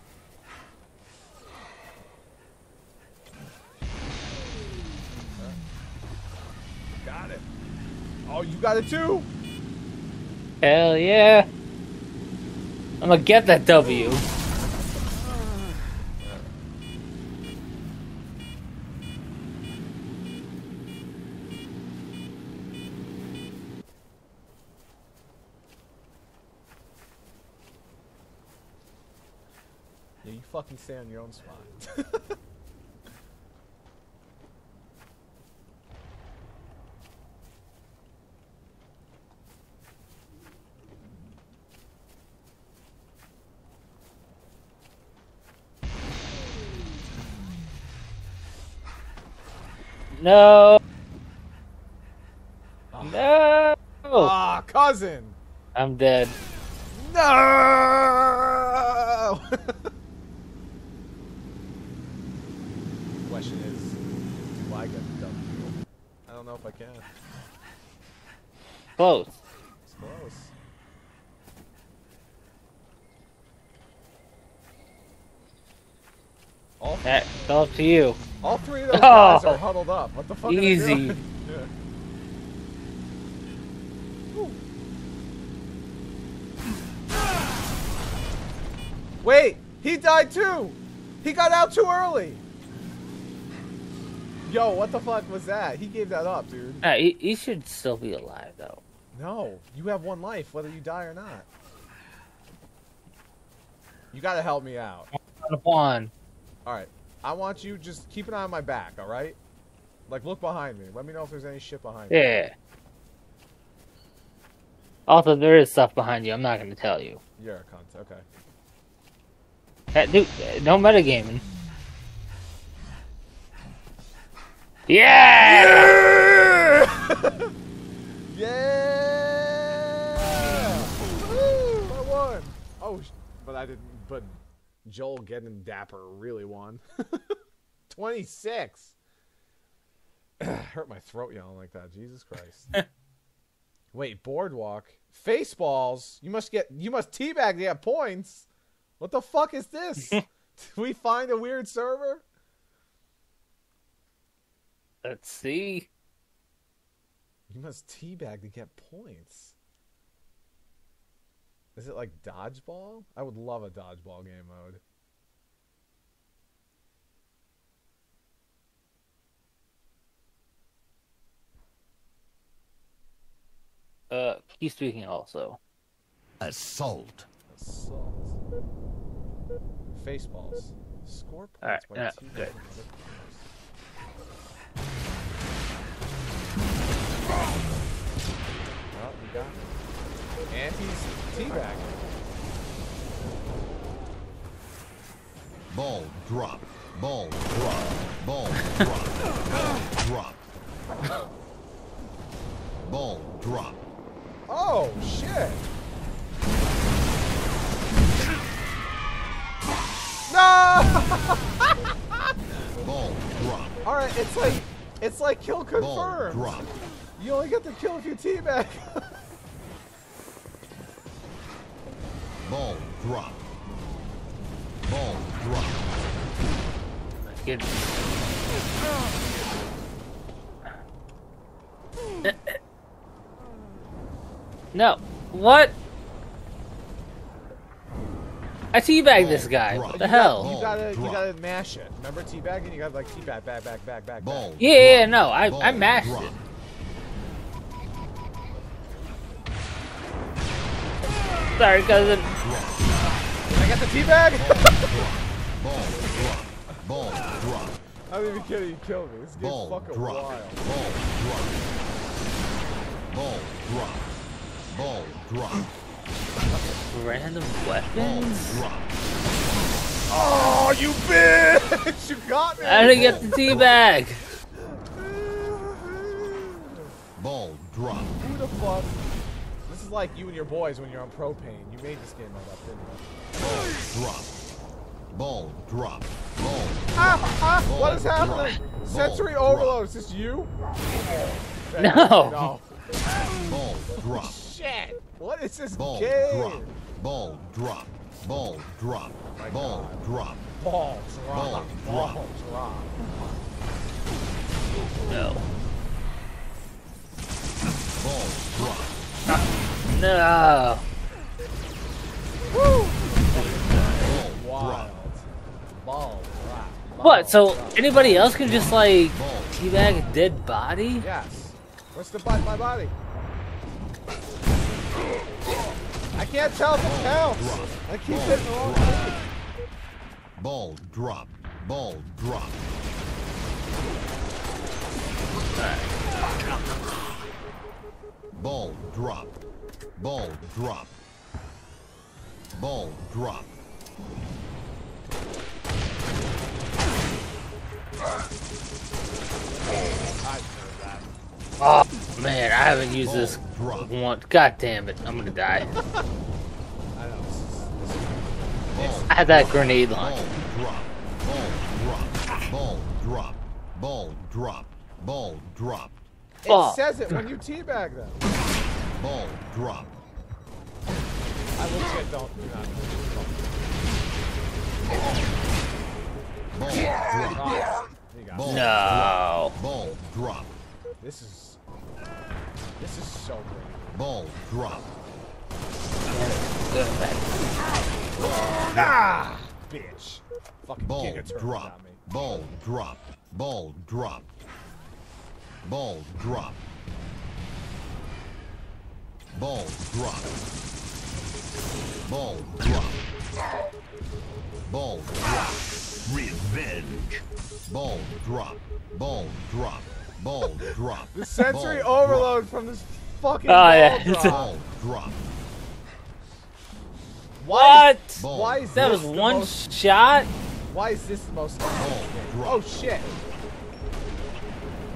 [SPEAKER 1] got it. Oh, you got it too.
[SPEAKER 2] Hell yeah. I'm gonna get that W.
[SPEAKER 1] You fucking stay on your own spot. *laughs*
[SPEAKER 2] No. No.
[SPEAKER 1] Ah, oh, cousin.
[SPEAKER 2] I'm dead.
[SPEAKER 1] No. Question is, do I get the I don't know if I can.
[SPEAKER 2] Close.
[SPEAKER 1] It's close. All
[SPEAKER 2] that, it's all to you
[SPEAKER 1] all three of those guys
[SPEAKER 2] Oh.
[SPEAKER 1] are huddled up. What the fuck
[SPEAKER 2] Easy.
[SPEAKER 1] Yeah. Wait, he died too. He got out too early. Yo, what the fuck was that? He gave that up, dude.
[SPEAKER 2] Uh, he, he should still be alive though.
[SPEAKER 1] No, you have one life, whether you die or not. You gotta help me out.
[SPEAKER 2] One.
[SPEAKER 1] All right, I want you just keep an eye on my back. All right, like look behind me. Let me know if there's any shit behind me.
[SPEAKER 2] Yeah. Also, there is stuff behind you. I'm not going to tell you.
[SPEAKER 1] You're a cunt. Okay.
[SPEAKER 2] That dude, uh, no metagaming. Yeah! *laughs*
[SPEAKER 1] Yeah! Woo! I won. Oh, but I didn't. But Joel getting dapper really won. *laughs* Twenty six. *clears throat* Hurt my throat yelling like that. Jesus Christ. *laughs* Wait, boardwalk, faceballs. You must get. You must teabag to get points. What the fuck is this? *laughs* Did we find a weird server?
[SPEAKER 2] Let's see.
[SPEAKER 1] You must teabag to get points. Is it like dodgeball? I would love a dodgeball game mode.
[SPEAKER 2] Uh, he's speaking also.
[SPEAKER 4] Assault.
[SPEAKER 1] Assault. Faceballs. Score points
[SPEAKER 2] Alright,
[SPEAKER 1] by
[SPEAKER 2] yeah,
[SPEAKER 1] teabagging
[SPEAKER 2] good.
[SPEAKER 1] Well, you got it. And he's teabagging.
[SPEAKER 4] Ball drop. Ball drop. Ball drop. Ball drop. Ball drop.
[SPEAKER 1] Oh, shit! No! *laughs*
[SPEAKER 4] Ball drop.
[SPEAKER 1] Alright, it's like, it's like kill
[SPEAKER 4] Ball drop.
[SPEAKER 1] You only get to kill if you teabag. *laughs*
[SPEAKER 4] Ball drop. Ball drop.
[SPEAKER 2] Good. No. What? I teabagged this guy. What the
[SPEAKER 1] You
[SPEAKER 2] hell?
[SPEAKER 1] You gotta, you gotta mash it. Remember teabagging? You gotta like teabag, back, back, back, back,
[SPEAKER 4] Ball.
[SPEAKER 1] back.
[SPEAKER 2] Yeah, yeah, yeah, no, I-
[SPEAKER 4] Ball
[SPEAKER 2] I mashed
[SPEAKER 4] drop.
[SPEAKER 2] it. Sorry, cousin.
[SPEAKER 1] I got the teabag.
[SPEAKER 4] Ball *laughs* drop. Ball drop.
[SPEAKER 1] I'm not even kidding. You killed me. This game's
[SPEAKER 4] Ball
[SPEAKER 1] fucking
[SPEAKER 4] drop.
[SPEAKER 1] wild.
[SPEAKER 4] Ball drop. Ball drop. Ball drop.
[SPEAKER 2] Random
[SPEAKER 4] Ball
[SPEAKER 2] weapons?
[SPEAKER 4] drop.
[SPEAKER 1] Oh, you bitch! *laughs* You got me.
[SPEAKER 2] I didn't get the teabag.
[SPEAKER 4] Ball drop.
[SPEAKER 1] Who the fuck? This is like you and your boys when you're on propane. You made this game right up, didn't you?
[SPEAKER 4] Ball drop. Ball drop. Ball.
[SPEAKER 1] Ah, ah,
[SPEAKER 4] Ball
[SPEAKER 1] what is happening?
[SPEAKER 4] drop.
[SPEAKER 1] Sensory
[SPEAKER 4] Ball
[SPEAKER 1] overload. Is this you?
[SPEAKER 2] No.
[SPEAKER 1] No.
[SPEAKER 4] Ball drop.
[SPEAKER 1] Shit. What is this
[SPEAKER 4] Ball
[SPEAKER 1] game?
[SPEAKER 4] drop. Ball drop. Ball drop. Ball drop.
[SPEAKER 1] Ball drop.
[SPEAKER 4] Ball
[SPEAKER 1] Ball drop.
[SPEAKER 2] No.
[SPEAKER 4] Ball drop.
[SPEAKER 2] No.
[SPEAKER 4] Ball drop.
[SPEAKER 1] Ball drop. Ball
[SPEAKER 2] What? So anybody else can just like
[SPEAKER 4] Ball
[SPEAKER 2] teabag a dead body?
[SPEAKER 1] Yes. What's the button? My body. I can't tell if it counts. I keep hitting the wrong thing.
[SPEAKER 4] Ball drop. Ball drop. Ball drop. Ball drop. Ball drop.
[SPEAKER 1] I.
[SPEAKER 2] Oh man, I haven't used
[SPEAKER 4] Ball
[SPEAKER 2] this
[SPEAKER 4] drop.
[SPEAKER 2] one. God damn it, I'm gonna die. *laughs*
[SPEAKER 1] I know. This is, this is,
[SPEAKER 4] Ball
[SPEAKER 2] I had that grenade
[SPEAKER 4] Ball
[SPEAKER 2] launcher.
[SPEAKER 4] drop. Ball drop. Ball drop. Ball drop. Ball drop.
[SPEAKER 1] It says it when you teabag them.
[SPEAKER 4] Ball drop.
[SPEAKER 1] I legit don't do not.
[SPEAKER 4] Ball drop.
[SPEAKER 1] Oh, you got it.
[SPEAKER 4] Ball
[SPEAKER 2] No.
[SPEAKER 4] Ball drop.
[SPEAKER 1] This is this is so great.
[SPEAKER 4] Ball drop.
[SPEAKER 1] Ah, bitch. Fucking
[SPEAKER 4] Ball
[SPEAKER 1] King of
[SPEAKER 4] drop. Ball drop. Ball drop. Ball drop. Ball drop. Ball drop. Ball drop. Revenge. Ball drop. Ball drop. Ball drop.
[SPEAKER 1] The sensory
[SPEAKER 4] Ball
[SPEAKER 1] overload from this fucking
[SPEAKER 2] Oh,
[SPEAKER 1] ball
[SPEAKER 2] yeah,
[SPEAKER 1] drop.
[SPEAKER 2] it's
[SPEAKER 4] Ball drop.
[SPEAKER 1] Why
[SPEAKER 2] What?
[SPEAKER 1] Is,
[SPEAKER 4] Ball.
[SPEAKER 1] why is
[SPEAKER 2] That
[SPEAKER 1] this
[SPEAKER 2] was one
[SPEAKER 1] most,
[SPEAKER 2] shot?
[SPEAKER 1] Why is this the most?
[SPEAKER 4] drop.
[SPEAKER 1] Oh shit!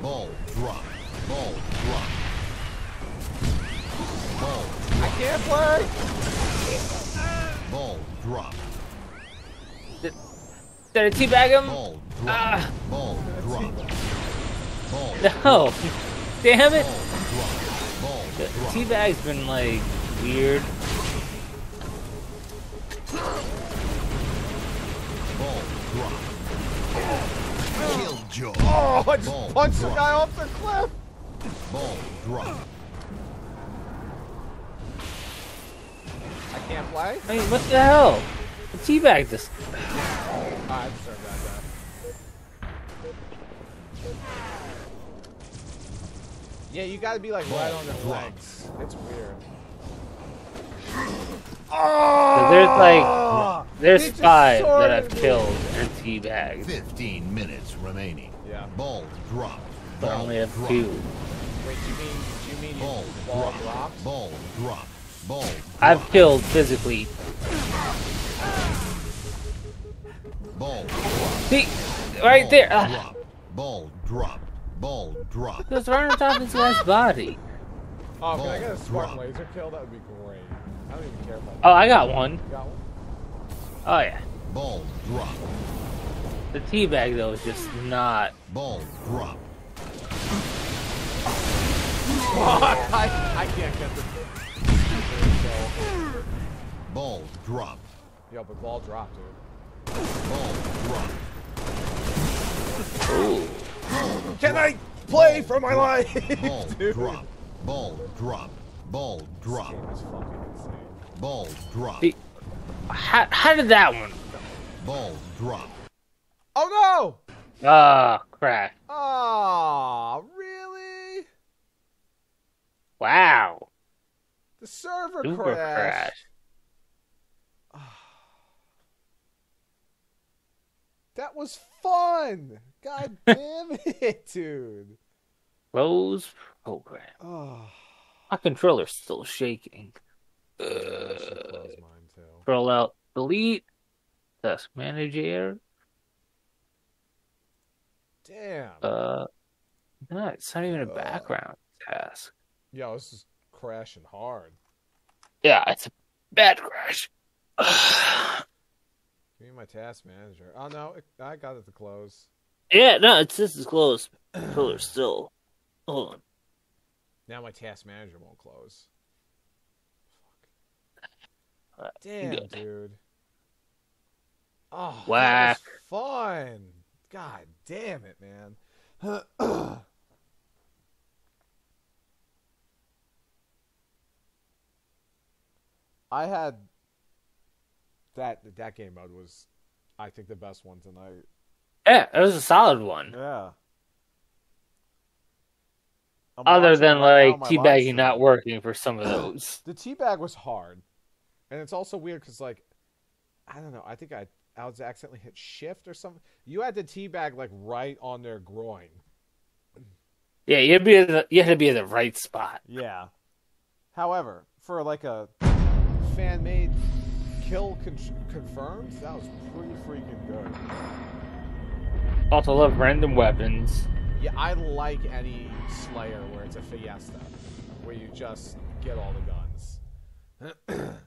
[SPEAKER 4] Ball drop. Ball drop. Ball
[SPEAKER 1] I can't play.
[SPEAKER 4] Ball drop.
[SPEAKER 2] Did I teabag him?
[SPEAKER 4] Ball drop.
[SPEAKER 2] Ah,
[SPEAKER 4] Ball drop. Ball *laughs*
[SPEAKER 2] no. Damn it.
[SPEAKER 4] drop. Ball
[SPEAKER 2] Teabag's been like weird.
[SPEAKER 4] Ball drop. Kill Joe.
[SPEAKER 1] Oh, I just
[SPEAKER 4] Ball
[SPEAKER 1] punched the guy off the cliff.
[SPEAKER 4] Ball drop.
[SPEAKER 1] Can't play.
[SPEAKER 2] I mean, what the hell? The teabag this.
[SPEAKER 1] Oh, I deserve that. Guy. Yeah, you gotta be like right on their
[SPEAKER 4] drop.
[SPEAKER 1] legs. It's weird.
[SPEAKER 2] So there's like
[SPEAKER 1] Ah!
[SPEAKER 2] there's
[SPEAKER 1] He
[SPEAKER 2] five that I've killed and teabagged.
[SPEAKER 4] 15 minutes remaining.
[SPEAKER 1] Yeah.
[SPEAKER 4] Ball drop.
[SPEAKER 2] But I
[SPEAKER 4] Ball
[SPEAKER 2] only have
[SPEAKER 4] drop.
[SPEAKER 2] two.
[SPEAKER 1] Wait, you mean you mean
[SPEAKER 4] Ball
[SPEAKER 1] ball
[SPEAKER 4] drop.
[SPEAKER 1] dropped?
[SPEAKER 4] Ball drop. Ball drop.
[SPEAKER 2] I've killed physically.
[SPEAKER 4] Ball
[SPEAKER 2] See, right
[SPEAKER 4] Ball
[SPEAKER 2] there. Ah,
[SPEAKER 4] Drop. Ball drop. Ball drop.
[SPEAKER 2] it was right on top of this guy's body.
[SPEAKER 1] Oh, can I
[SPEAKER 4] Ball
[SPEAKER 1] get a smart
[SPEAKER 4] drop.
[SPEAKER 1] laser kill? That would be great. I don't even care about
[SPEAKER 2] Oh, I got one.
[SPEAKER 1] You got one?
[SPEAKER 2] Oh yeah.
[SPEAKER 4] Ball drop.
[SPEAKER 2] The teabag though is just not.
[SPEAKER 4] Ball drop.
[SPEAKER 1] Fuck! *laughs* I, I can't get the kill.
[SPEAKER 4] Ball drop.
[SPEAKER 1] Yo, but ball dropped, dude.
[SPEAKER 4] Ball drop.
[SPEAKER 2] Ooh.
[SPEAKER 1] Can I play for my life?
[SPEAKER 4] Ball *laughs*
[SPEAKER 1] dude.
[SPEAKER 4] drop. Ball drop. Ball drop.
[SPEAKER 1] This game is fucking insane.
[SPEAKER 4] Ball drop.
[SPEAKER 2] See, how, how did that one?
[SPEAKER 4] Ball drop.
[SPEAKER 1] Oh no!
[SPEAKER 2] Ah, crap.
[SPEAKER 1] no! Ah, really?
[SPEAKER 2] Wow.
[SPEAKER 1] The server
[SPEAKER 2] Super
[SPEAKER 1] crashed.
[SPEAKER 2] crash.
[SPEAKER 1] That was fun. God *laughs* damn it, dude.
[SPEAKER 2] Close program.
[SPEAKER 1] Oh,
[SPEAKER 2] My controller's still shaking.
[SPEAKER 1] I should close mine too.
[SPEAKER 2] Scroll out. Delete. Task manager.
[SPEAKER 1] Damn.
[SPEAKER 2] Uh, no, it's not even a
[SPEAKER 1] Uh.
[SPEAKER 2] background task.
[SPEAKER 1] Yo, this is crashing hard.
[SPEAKER 2] Yeah, it's a bad crash. *sighs* *sighs*
[SPEAKER 1] Give me my task manager. Oh no, it, I got it to close.
[SPEAKER 2] yeah, no, it's just as close. Controller's still. Hold on.
[SPEAKER 1] Now my task manager won't close. Fuck. Damn,
[SPEAKER 2] good.
[SPEAKER 1] dude. Oh,
[SPEAKER 2] Whack.
[SPEAKER 1] that was fun. God damn it, man. *clears throat* I had that that game mode was, I think, the best one tonight.
[SPEAKER 2] Yeah, it was a solid one.
[SPEAKER 1] Yeah. I'm
[SPEAKER 2] Other than
[SPEAKER 1] right
[SPEAKER 2] like
[SPEAKER 1] on my live
[SPEAKER 2] teabagging not working for some of those.
[SPEAKER 1] The teabag was hard, and it's also weird because like, I don't know. I think I I was accidentally hit shift or something. You had the teabag like right on their groin.
[SPEAKER 2] Yeah, you had to be the, you had to be at the right spot.
[SPEAKER 1] Yeah. However, for like a fan made kill con confirmed? That was pretty freaking good.
[SPEAKER 2] Also love random weapons.
[SPEAKER 1] Yeah, I like any Slayer where it's a fiesta, where you just get all the guns. *clears throat*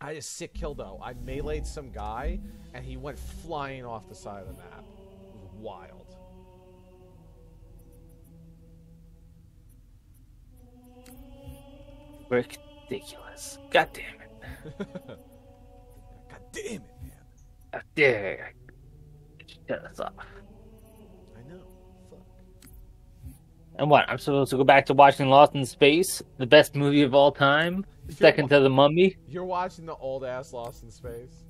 [SPEAKER 1] I just sick kill though. I meleeed some guy, and he went flying off the side of the map. Wild.
[SPEAKER 2] Ridiculous. God damn it. *laughs*
[SPEAKER 1] God damn it, man.
[SPEAKER 2] God damn it. Shut us off.
[SPEAKER 1] I know. Fuck.
[SPEAKER 2] And what? I'm supposed to go back to watching Lost in Space, the best movie of all time, second to The Mummy.
[SPEAKER 1] You're watching the old ass Lost in Space.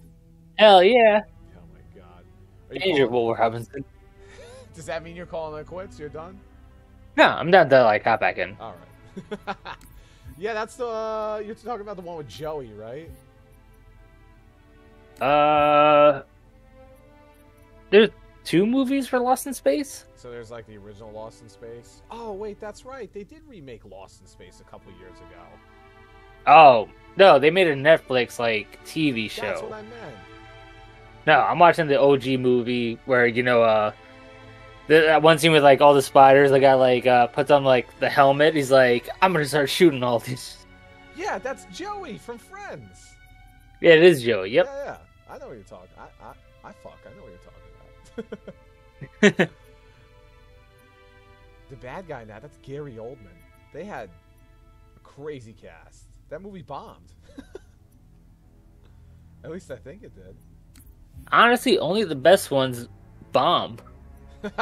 [SPEAKER 2] Hell yeah!
[SPEAKER 1] Oh my god. Are you
[SPEAKER 2] Danger,
[SPEAKER 1] calling-
[SPEAKER 2] Will Robinson. *laughs*
[SPEAKER 1] Does that mean you're calling it quits? You're done?
[SPEAKER 2] No, I'm done to like hop back in.
[SPEAKER 1] All right. *laughs* yeah, that's the. Uh, you're talking about the one with Joey, right?
[SPEAKER 2] Uh, there's two movies for Lost in Space.
[SPEAKER 1] So there's like the original Lost in Space. Oh wait, that's right. They did remake Lost in Space a couple years ago.
[SPEAKER 2] Oh no, they made a Netflix like TV show.
[SPEAKER 1] That's what I meant.
[SPEAKER 2] No, I'm watching the OG movie where you know uh that one scene with like all the spiders. The guy like uh puts on like the helmet. He's like, I'm gonna start shooting all these.
[SPEAKER 1] Yeah, that's Joey from Friends.
[SPEAKER 2] Yeah, it is Joey. Yep.
[SPEAKER 1] Yeah, yeah. I know what you're talking. I, I, I fuck. I know what you're talking about. *laughs* the bad guy now, that's Gary Oldman. They had a crazy cast. That movie bombed. *laughs* At least I think it did.
[SPEAKER 2] Honestly, only the best ones bomb. *laughs*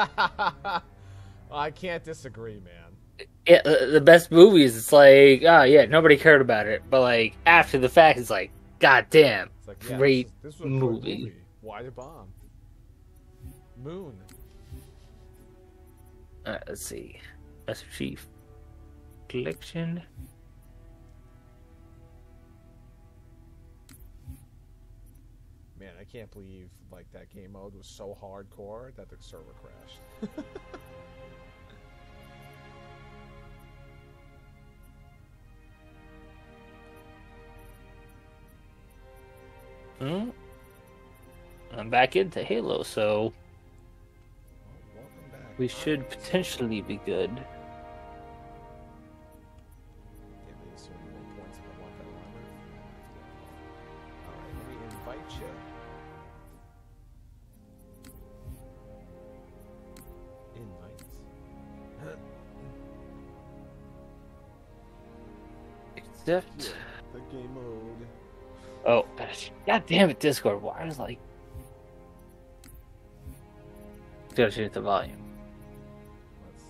[SPEAKER 1] I can't disagree, man.
[SPEAKER 2] Yeah, the, the best movies. It's like, oh yeah, nobody cared about it, but like after the fact, it's like, god damn.
[SPEAKER 1] It's like, yeah,
[SPEAKER 2] Great
[SPEAKER 1] this, this
[SPEAKER 2] movie.
[SPEAKER 1] movie. Why the bomb? Moon.
[SPEAKER 2] Uh, let's see, Master Chief Collection.
[SPEAKER 1] Can't believe like that game mode was so hardcore that the server crashed. *laughs*
[SPEAKER 2] Hmm? I'm back into Halo, so
[SPEAKER 1] Well, back.
[SPEAKER 2] we should potentially be good. Except,
[SPEAKER 1] the game mode.
[SPEAKER 2] oh, gosh, god damn it, Discord. Why is like, gotta change the volume.
[SPEAKER 1] Let's see.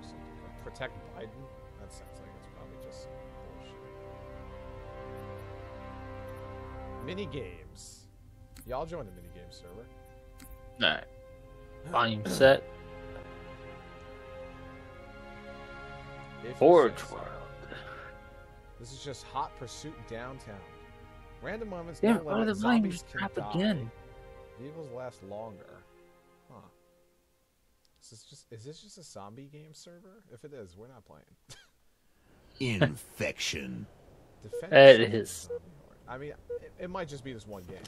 [SPEAKER 1] Let's do something quick. Protect Biden? That sounds like it's probably just bullshit. Mini games. Y'all join the mini game server.
[SPEAKER 2] All right, volume set. Forge. World.
[SPEAKER 1] This is just hot pursuit downtown. Random moments.
[SPEAKER 2] Yeah,
[SPEAKER 1] no
[SPEAKER 2] why the volume
[SPEAKER 1] zombies
[SPEAKER 2] just
[SPEAKER 1] can
[SPEAKER 2] drop again?
[SPEAKER 1] Vehicles last longer. Huh. Is this just is this just a zombie game server? If it is, we're not playing. *laughs*
[SPEAKER 4] Infection.
[SPEAKER 1] Defend
[SPEAKER 2] It
[SPEAKER 1] yourself
[SPEAKER 2] is.
[SPEAKER 1] from zombie horde. I mean, it, it might just be this one game.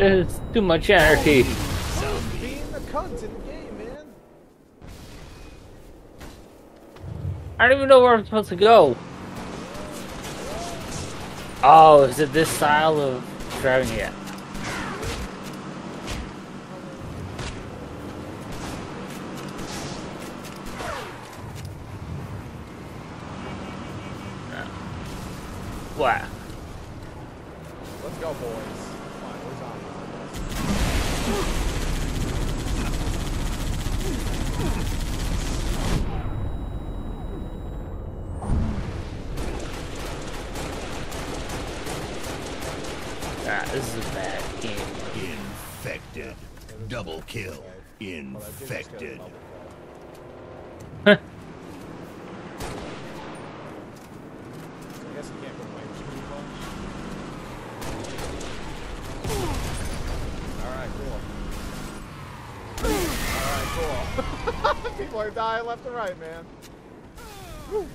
[SPEAKER 2] It's too much anarchy. I don't even know where I'm supposed to go. Oh, is it this style of driving? Yeah. Wow.
[SPEAKER 1] Let's go, boys. Come on, we're zombies.
[SPEAKER 2] Ah, this is a bad game.
[SPEAKER 4] Infected. Double kill.
[SPEAKER 1] But I did just get a
[SPEAKER 4] Infected.
[SPEAKER 1] double
[SPEAKER 2] Huh.
[SPEAKER 1] kill. So I guess you can't complain too much. Alright, cool. Alright, cool. People are dying left and right, man. Woo.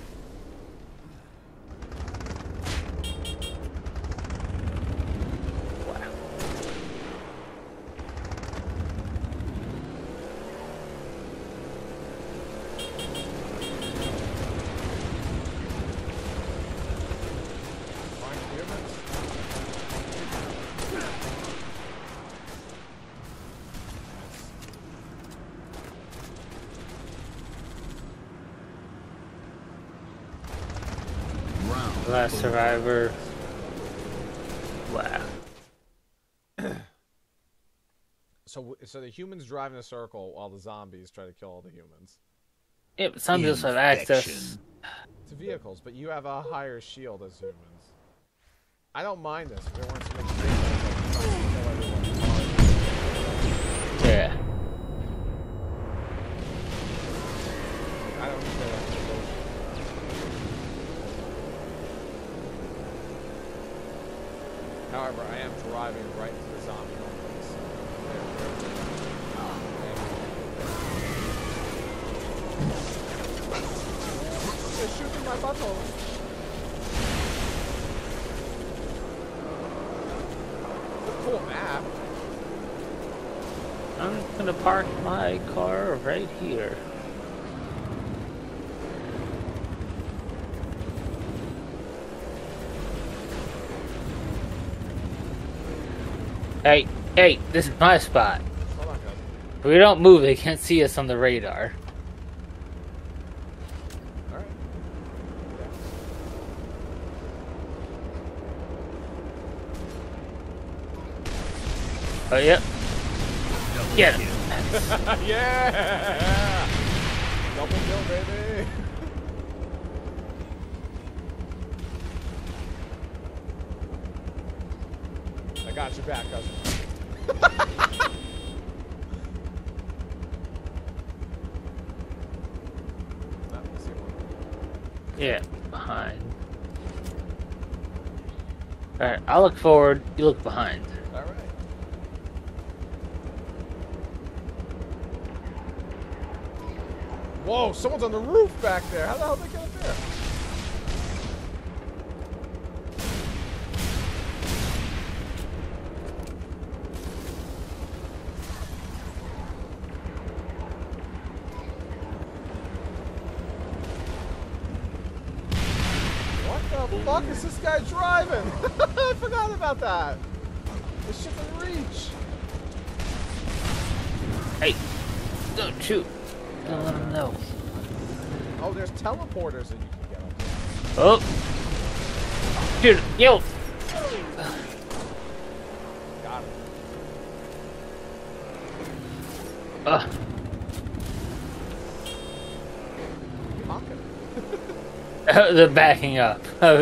[SPEAKER 2] Wow.
[SPEAKER 1] Find humans.
[SPEAKER 4] round.
[SPEAKER 2] Survivor. Wow. *clears throat*
[SPEAKER 1] So, so the humans drive in a circle while the zombies try to kill all the humans.
[SPEAKER 2] Yeah, but some just have access.
[SPEAKER 1] To vehicles, but you have a higher shield as humans. I don't mind this. There weren't so many vehicles, like, trying to kill everyone.
[SPEAKER 2] Yeah.
[SPEAKER 1] Driving right into the zombie homeless. They're shooting my butthole. Cool map.
[SPEAKER 2] I'm gonna park my car right here. Hey, hey, this is my spot. If we don't move, they can't see us on the radar. Oh, yep. Get him. *laughs*
[SPEAKER 1] yeah! Double kill, baby! I got your back, cousin. Let me see one.
[SPEAKER 2] Yeah, behind. Alright, I'll look forward, you look behind.
[SPEAKER 1] Alright. Whoa, someone's on the roof back there. How the hell did they get up there? What the fuck is this *laughs* I forgot about that. This shit can reach.
[SPEAKER 2] Hey, don't shoot. Don't let them know.
[SPEAKER 1] Oh, there's teleporters that you can get there.
[SPEAKER 2] Oh! Dude, yo!
[SPEAKER 1] Got it.
[SPEAKER 2] Ugh. *laughs* *laughs* They're backing up. I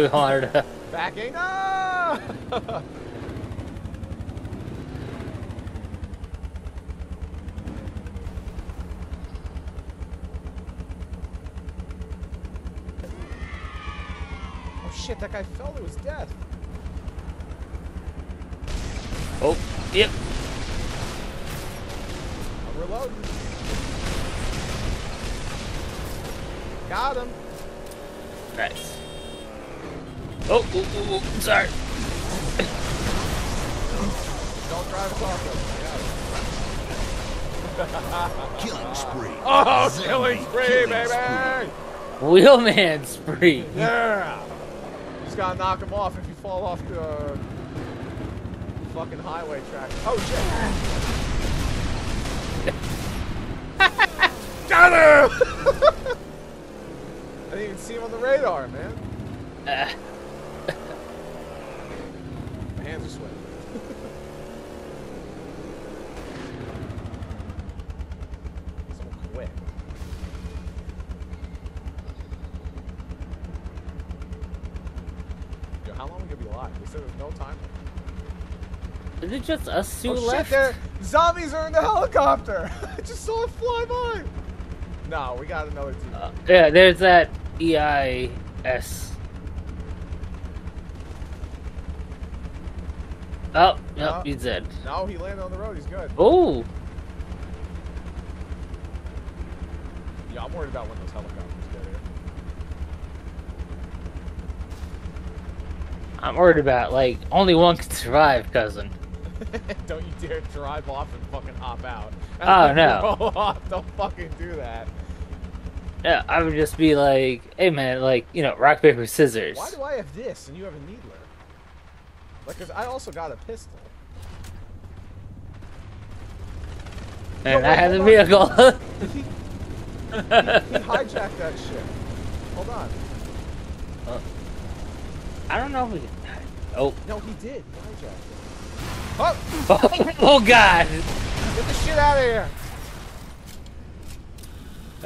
[SPEAKER 2] to.
[SPEAKER 1] Backing oh shit, that guy fell to his death.
[SPEAKER 2] Oh, yep. Sorry.
[SPEAKER 1] Don't drive though.
[SPEAKER 4] Killing spree. *laughs*
[SPEAKER 1] Oh,
[SPEAKER 4] Zombie
[SPEAKER 1] killing spree,
[SPEAKER 4] killing
[SPEAKER 1] baby!
[SPEAKER 2] Wheelman spree.
[SPEAKER 1] Yeah! Just gotta knock him off if you fall off the uh, fucking highway track. Oh shit! *laughs* Got him! *laughs* I didn't even see him on the radar, man.
[SPEAKER 2] Uh,
[SPEAKER 1] My hands are sweating. Someone quit. Yo, how long are we gonna be alive? They said there's no time.
[SPEAKER 2] is it just us two
[SPEAKER 1] oh
[SPEAKER 2] left?
[SPEAKER 1] shit, there! Zombies are in the helicopter! *laughs* I just saw it fly by! No, we got another team.
[SPEAKER 2] Uh, yeah, there's that EIS. Oh, yep,
[SPEAKER 1] Uh,
[SPEAKER 2] he's dead.
[SPEAKER 1] no, he landed on the road, he's good.
[SPEAKER 2] Oh,
[SPEAKER 1] Yeah, I'm worried about when those helicopters get here.
[SPEAKER 2] I'm worried about like only one can survive, cousin. *laughs*
[SPEAKER 1] Don't you dare drive off and fucking hop out. *laughs*
[SPEAKER 2] Oh, no. *laughs*
[SPEAKER 1] Roll off. Don't fucking do that.
[SPEAKER 2] Yeah, I would just be like, hey man, like you know, rock paper scissors.
[SPEAKER 1] Why do I have this and you have a needler? Like, cause I also got a pistol.
[SPEAKER 2] And
[SPEAKER 1] No,
[SPEAKER 2] I have the vehicle.
[SPEAKER 1] He, he hijacked that shit. Hold on.
[SPEAKER 2] Uh. I don't know if we can. Oh,
[SPEAKER 1] No, he did. He hijacked. Oh, *laughs*
[SPEAKER 2] oh God!
[SPEAKER 1] get the shit out of here.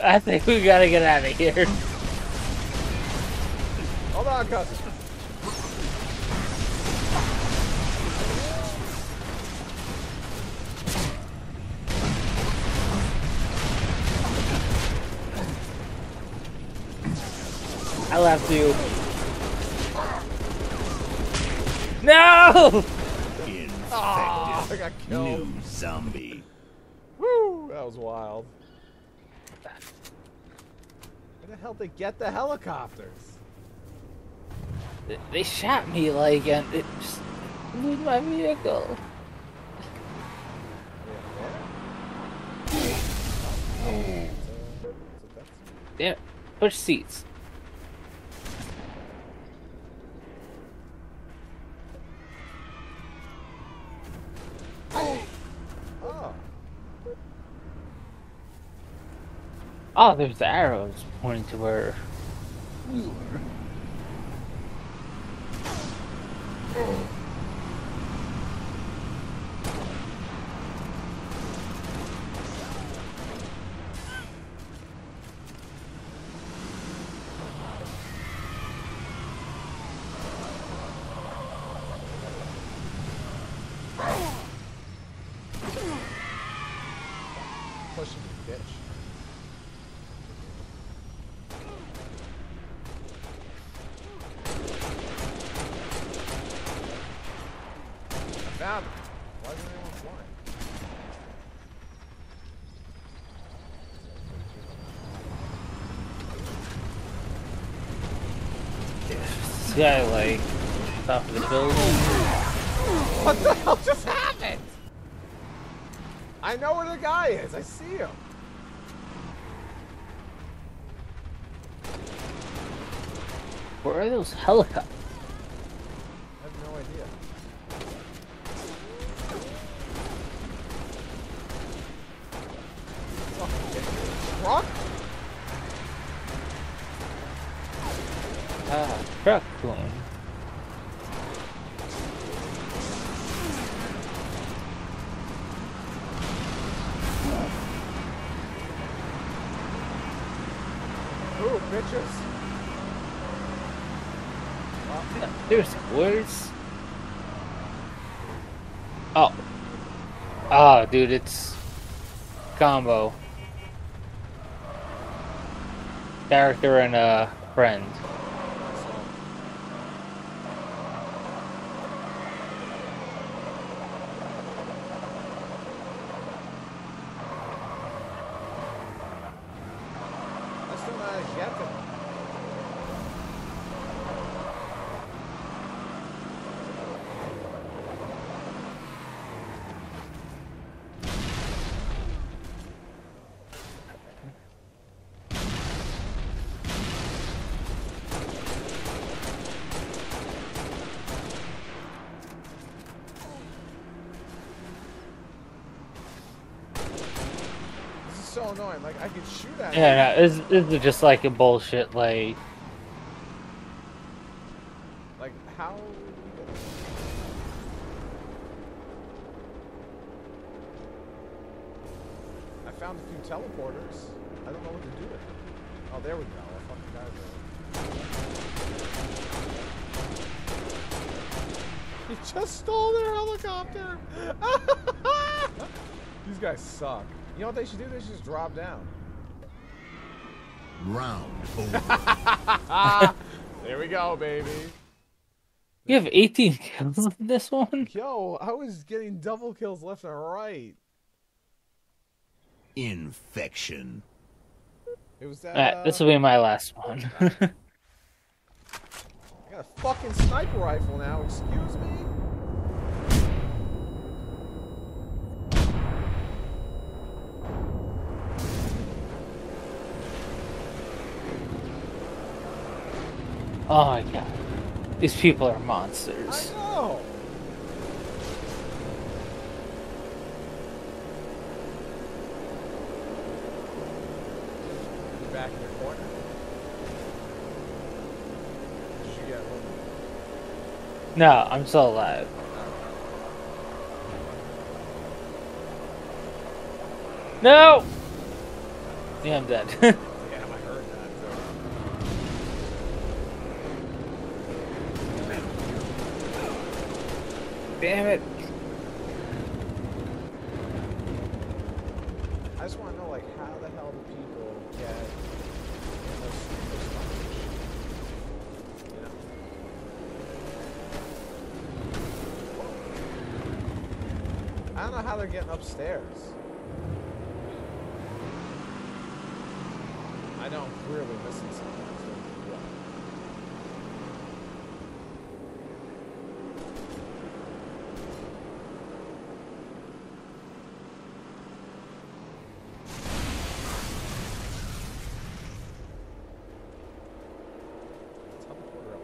[SPEAKER 2] I think we gotta get out of here.
[SPEAKER 1] Hold on, cousin.
[SPEAKER 2] I left you. No!
[SPEAKER 4] Infected.
[SPEAKER 1] Oh, I got killed.
[SPEAKER 4] New zombie.
[SPEAKER 1] Woo! That was wild. Where the hell did they get the helicopters?
[SPEAKER 2] They shot me like, and it just blew my vehicle. Yeah, push seats.
[SPEAKER 1] Oh,
[SPEAKER 2] there's the arrows pointing to where we were.
[SPEAKER 1] pushing me, bitch. I found him. Why isn't anyone flying?
[SPEAKER 2] This guy like top of the building.
[SPEAKER 1] What the hell just happened? I know where the guy is. I see him.
[SPEAKER 2] Where are those helicopters? There's words. Oh. Oh, dude, it's combo. Character and a friend.
[SPEAKER 1] Let's do a Jetta. This is so annoying. Like I could shoot at
[SPEAKER 2] Yeah, no, this, this is just like a bullshit, like.
[SPEAKER 1] Like how? I found a few teleporters. I don't know what to do with them. Oh, there we go. I fucking. *laughs* He just stole their helicopter. *laughs* These guys suck. You know what they should do? They should just drop down.
[SPEAKER 4] Round *laughs* over.
[SPEAKER 1] There we go, baby.
[SPEAKER 2] You have 18 kills in this one?
[SPEAKER 1] Yo, I was getting double kills left and right.
[SPEAKER 4] Infection.
[SPEAKER 1] It was that.
[SPEAKER 2] Alright, this will be my last one. *laughs*
[SPEAKER 1] I got a fucking sniper rifle now. Excuse me.
[SPEAKER 2] Oh my god. These people are
[SPEAKER 1] I
[SPEAKER 2] monsters.
[SPEAKER 1] know. Back in your corner. Did you one?
[SPEAKER 2] No, I'm still alive. No! Yeah, I'm dead. *laughs*
[SPEAKER 1] Damn
[SPEAKER 2] it.
[SPEAKER 1] I just want to know, like, how the hell do people get this, this much? You know? I don't know how they're getting upstairs. I know I'm clearly missing something. so what? Teleporter up.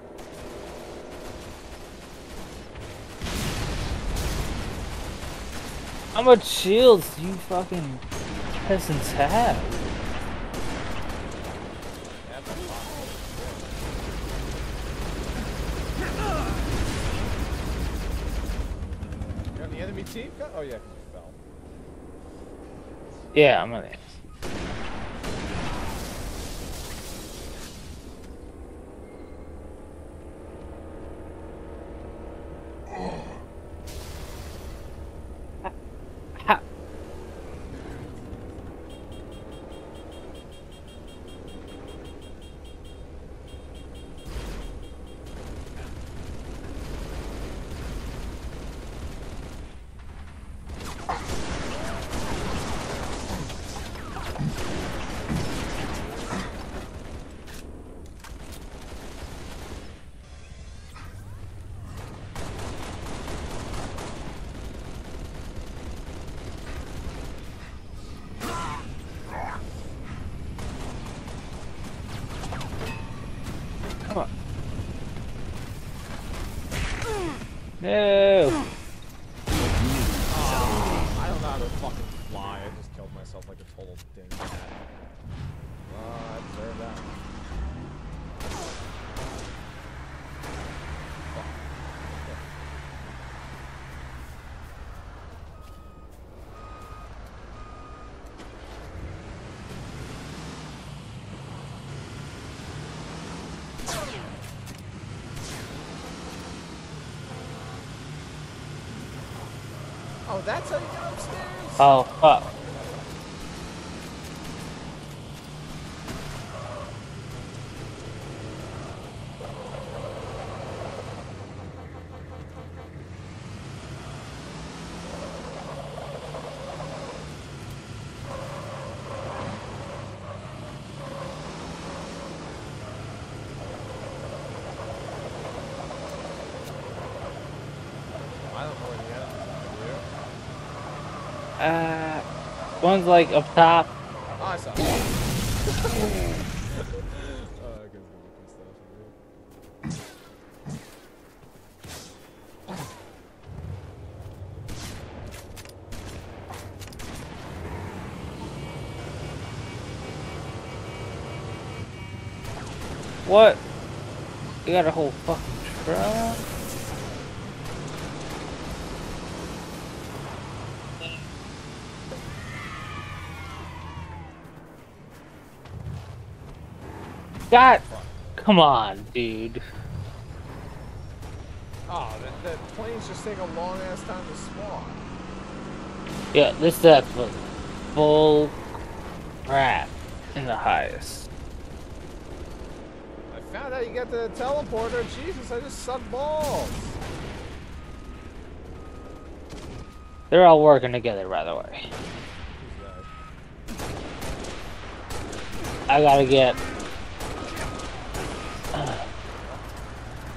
[SPEAKER 2] How much shields do you fucking peasants have?
[SPEAKER 1] That's a lot. You're on the enemy team? Oh yeah, 'cause you fell.
[SPEAKER 2] Yeah, I'm on it. Ha- Come on. No.
[SPEAKER 1] I don't know how to fucking fly. I just killed myself like a total dingbat. Uh, I deserve that. Oh, that's how you upstairs?
[SPEAKER 2] Oh, fuck.
[SPEAKER 1] I don't know where the enemies are.
[SPEAKER 2] Uh, one's like up top. What? You got a whole fucking come on, dude.
[SPEAKER 1] Oh, the, the planes just take a long ass time to spawn.
[SPEAKER 2] Yeah, this stuff was full crap in the highest.
[SPEAKER 1] I found out you got the teleporter. Jesus, I just suck balls.
[SPEAKER 2] They're all working together, by the way.
[SPEAKER 1] Who's that?
[SPEAKER 2] I gotta get.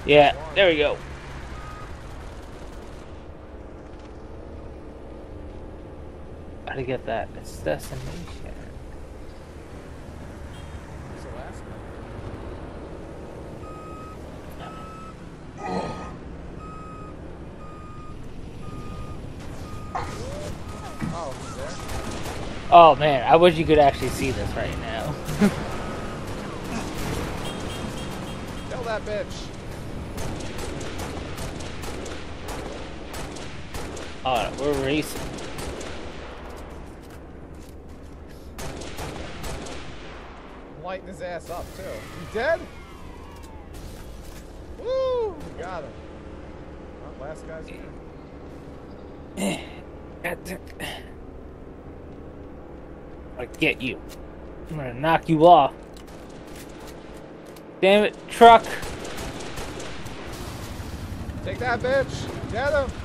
[SPEAKER 2] Yeah, there we go. Gotta get that. It's destination.
[SPEAKER 1] Oh
[SPEAKER 2] man, I wish you could actually see this right now. *laughs*
[SPEAKER 1] Kill that bitch.
[SPEAKER 2] Oh, we're racing.
[SPEAKER 1] lighting his ass up too. He's dead? Woo! We got him. Last guy's *clears throat* here.
[SPEAKER 2] I get you. I'm gonna knock you off. Damn it, truck!
[SPEAKER 1] Take that, bitch! Get him!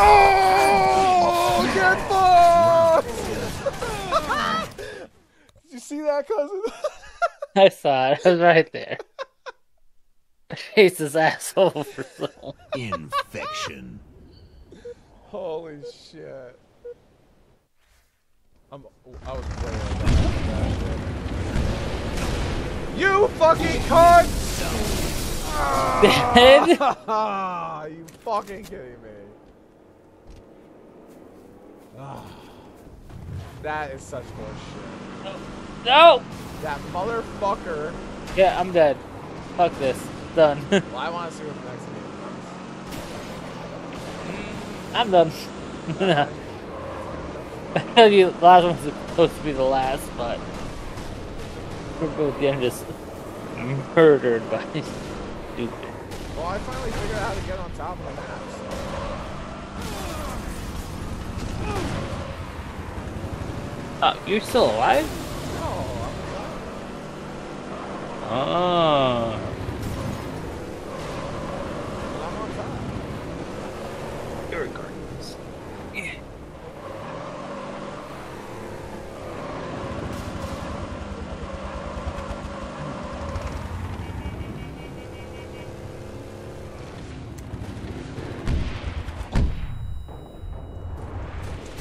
[SPEAKER 1] Oh! Get fucked! *laughs* Did you see that, cousin?
[SPEAKER 2] I saw it. I was right there. I chased his asshole for so long.
[SPEAKER 4] Infection.
[SPEAKER 1] Holy shit. I'm, I was way over that. You fucking cunt!
[SPEAKER 2] Dead?
[SPEAKER 1] Ah, *laughs* you fucking kidding me? Ah, that is such bullshit.
[SPEAKER 2] No!
[SPEAKER 1] That motherfucker.
[SPEAKER 2] Yeah, I'm dead. Fuck this. Done. *laughs*
[SPEAKER 1] Well, I want to see what the next game
[SPEAKER 2] I'm done. *laughs* the last one was supposed to be the last, but we're both getting just murdered by *laughs* stupid.
[SPEAKER 1] is. Well, I finally figured out how to get on top of the
[SPEAKER 2] Oh, you're still alive?
[SPEAKER 1] No, I'm,
[SPEAKER 2] Oh.
[SPEAKER 1] I'm.
[SPEAKER 2] You're regardless. Yeah.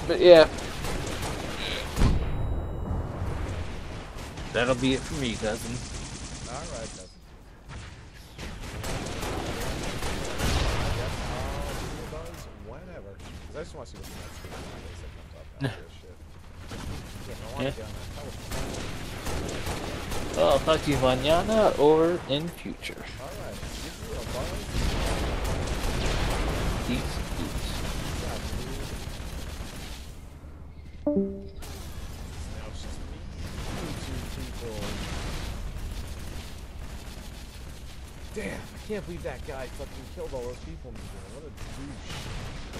[SPEAKER 2] But yeah. That'll be it for me, cousin.
[SPEAKER 1] Alright, cousin. Whenever. 'Cause I just want to see what the next game is that comes up after this shit. Yeah, I want
[SPEAKER 2] Yeah.
[SPEAKER 1] to get on that telephone.
[SPEAKER 2] Well, I'll talk to you mañana or in future.
[SPEAKER 1] Alright, give me a buzz.
[SPEAKER 2] Peace, peace.
[SPEAKER 1] Can't believe that guy fucking killed all those people. What a douche.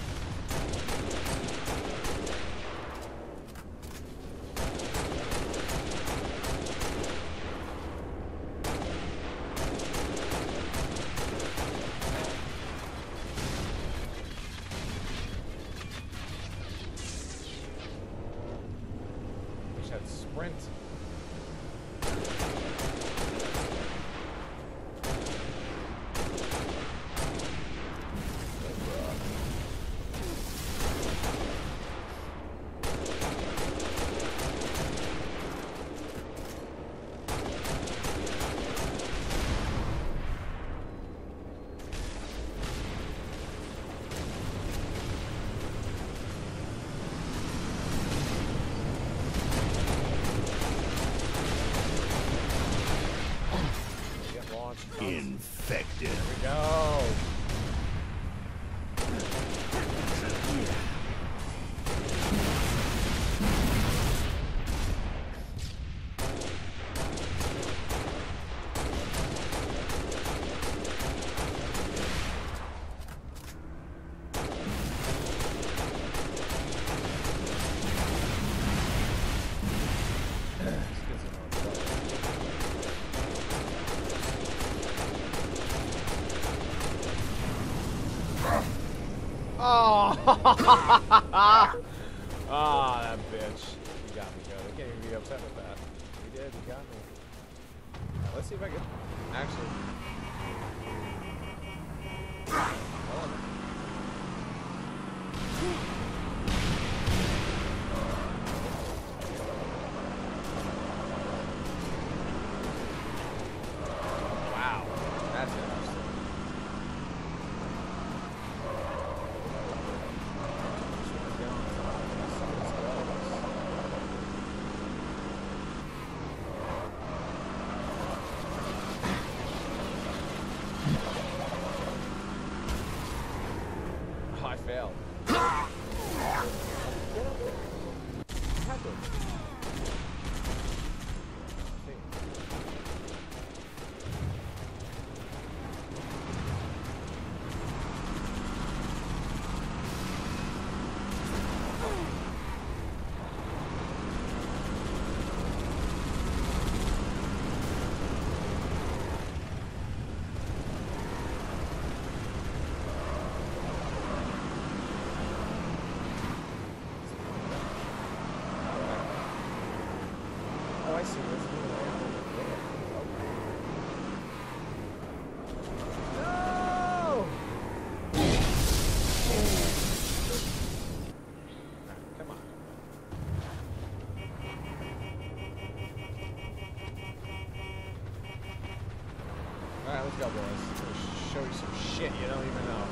[SPEAKER 1] Alright, let's go, boys. Gonna show you some shit you don't even know.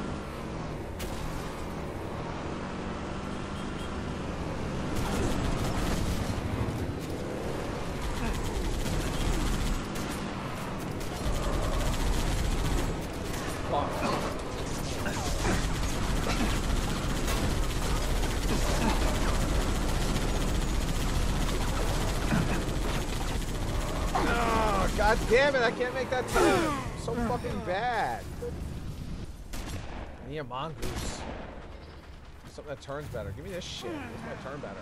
[SPEAKER 1] Oh, God damn it, I can't make that turn. Bad. I need a mongoose. Something that turns better. Give me this shit. What's my turn better?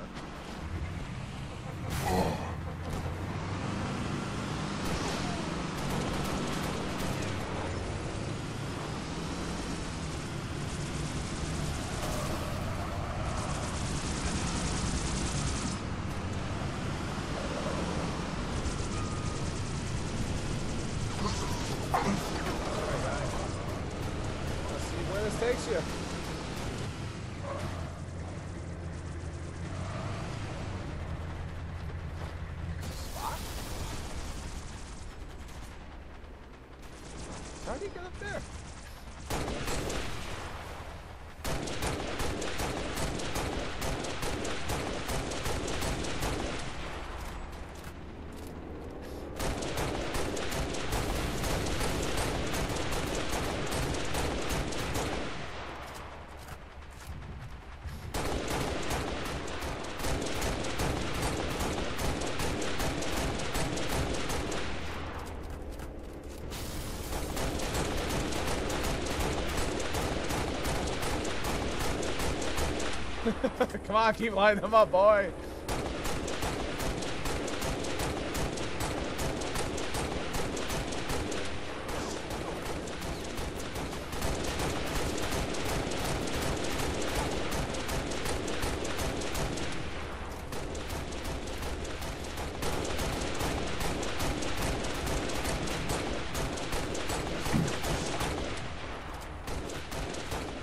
[SPEAKER 1] *laughs* Come on, keep lining them up, boy.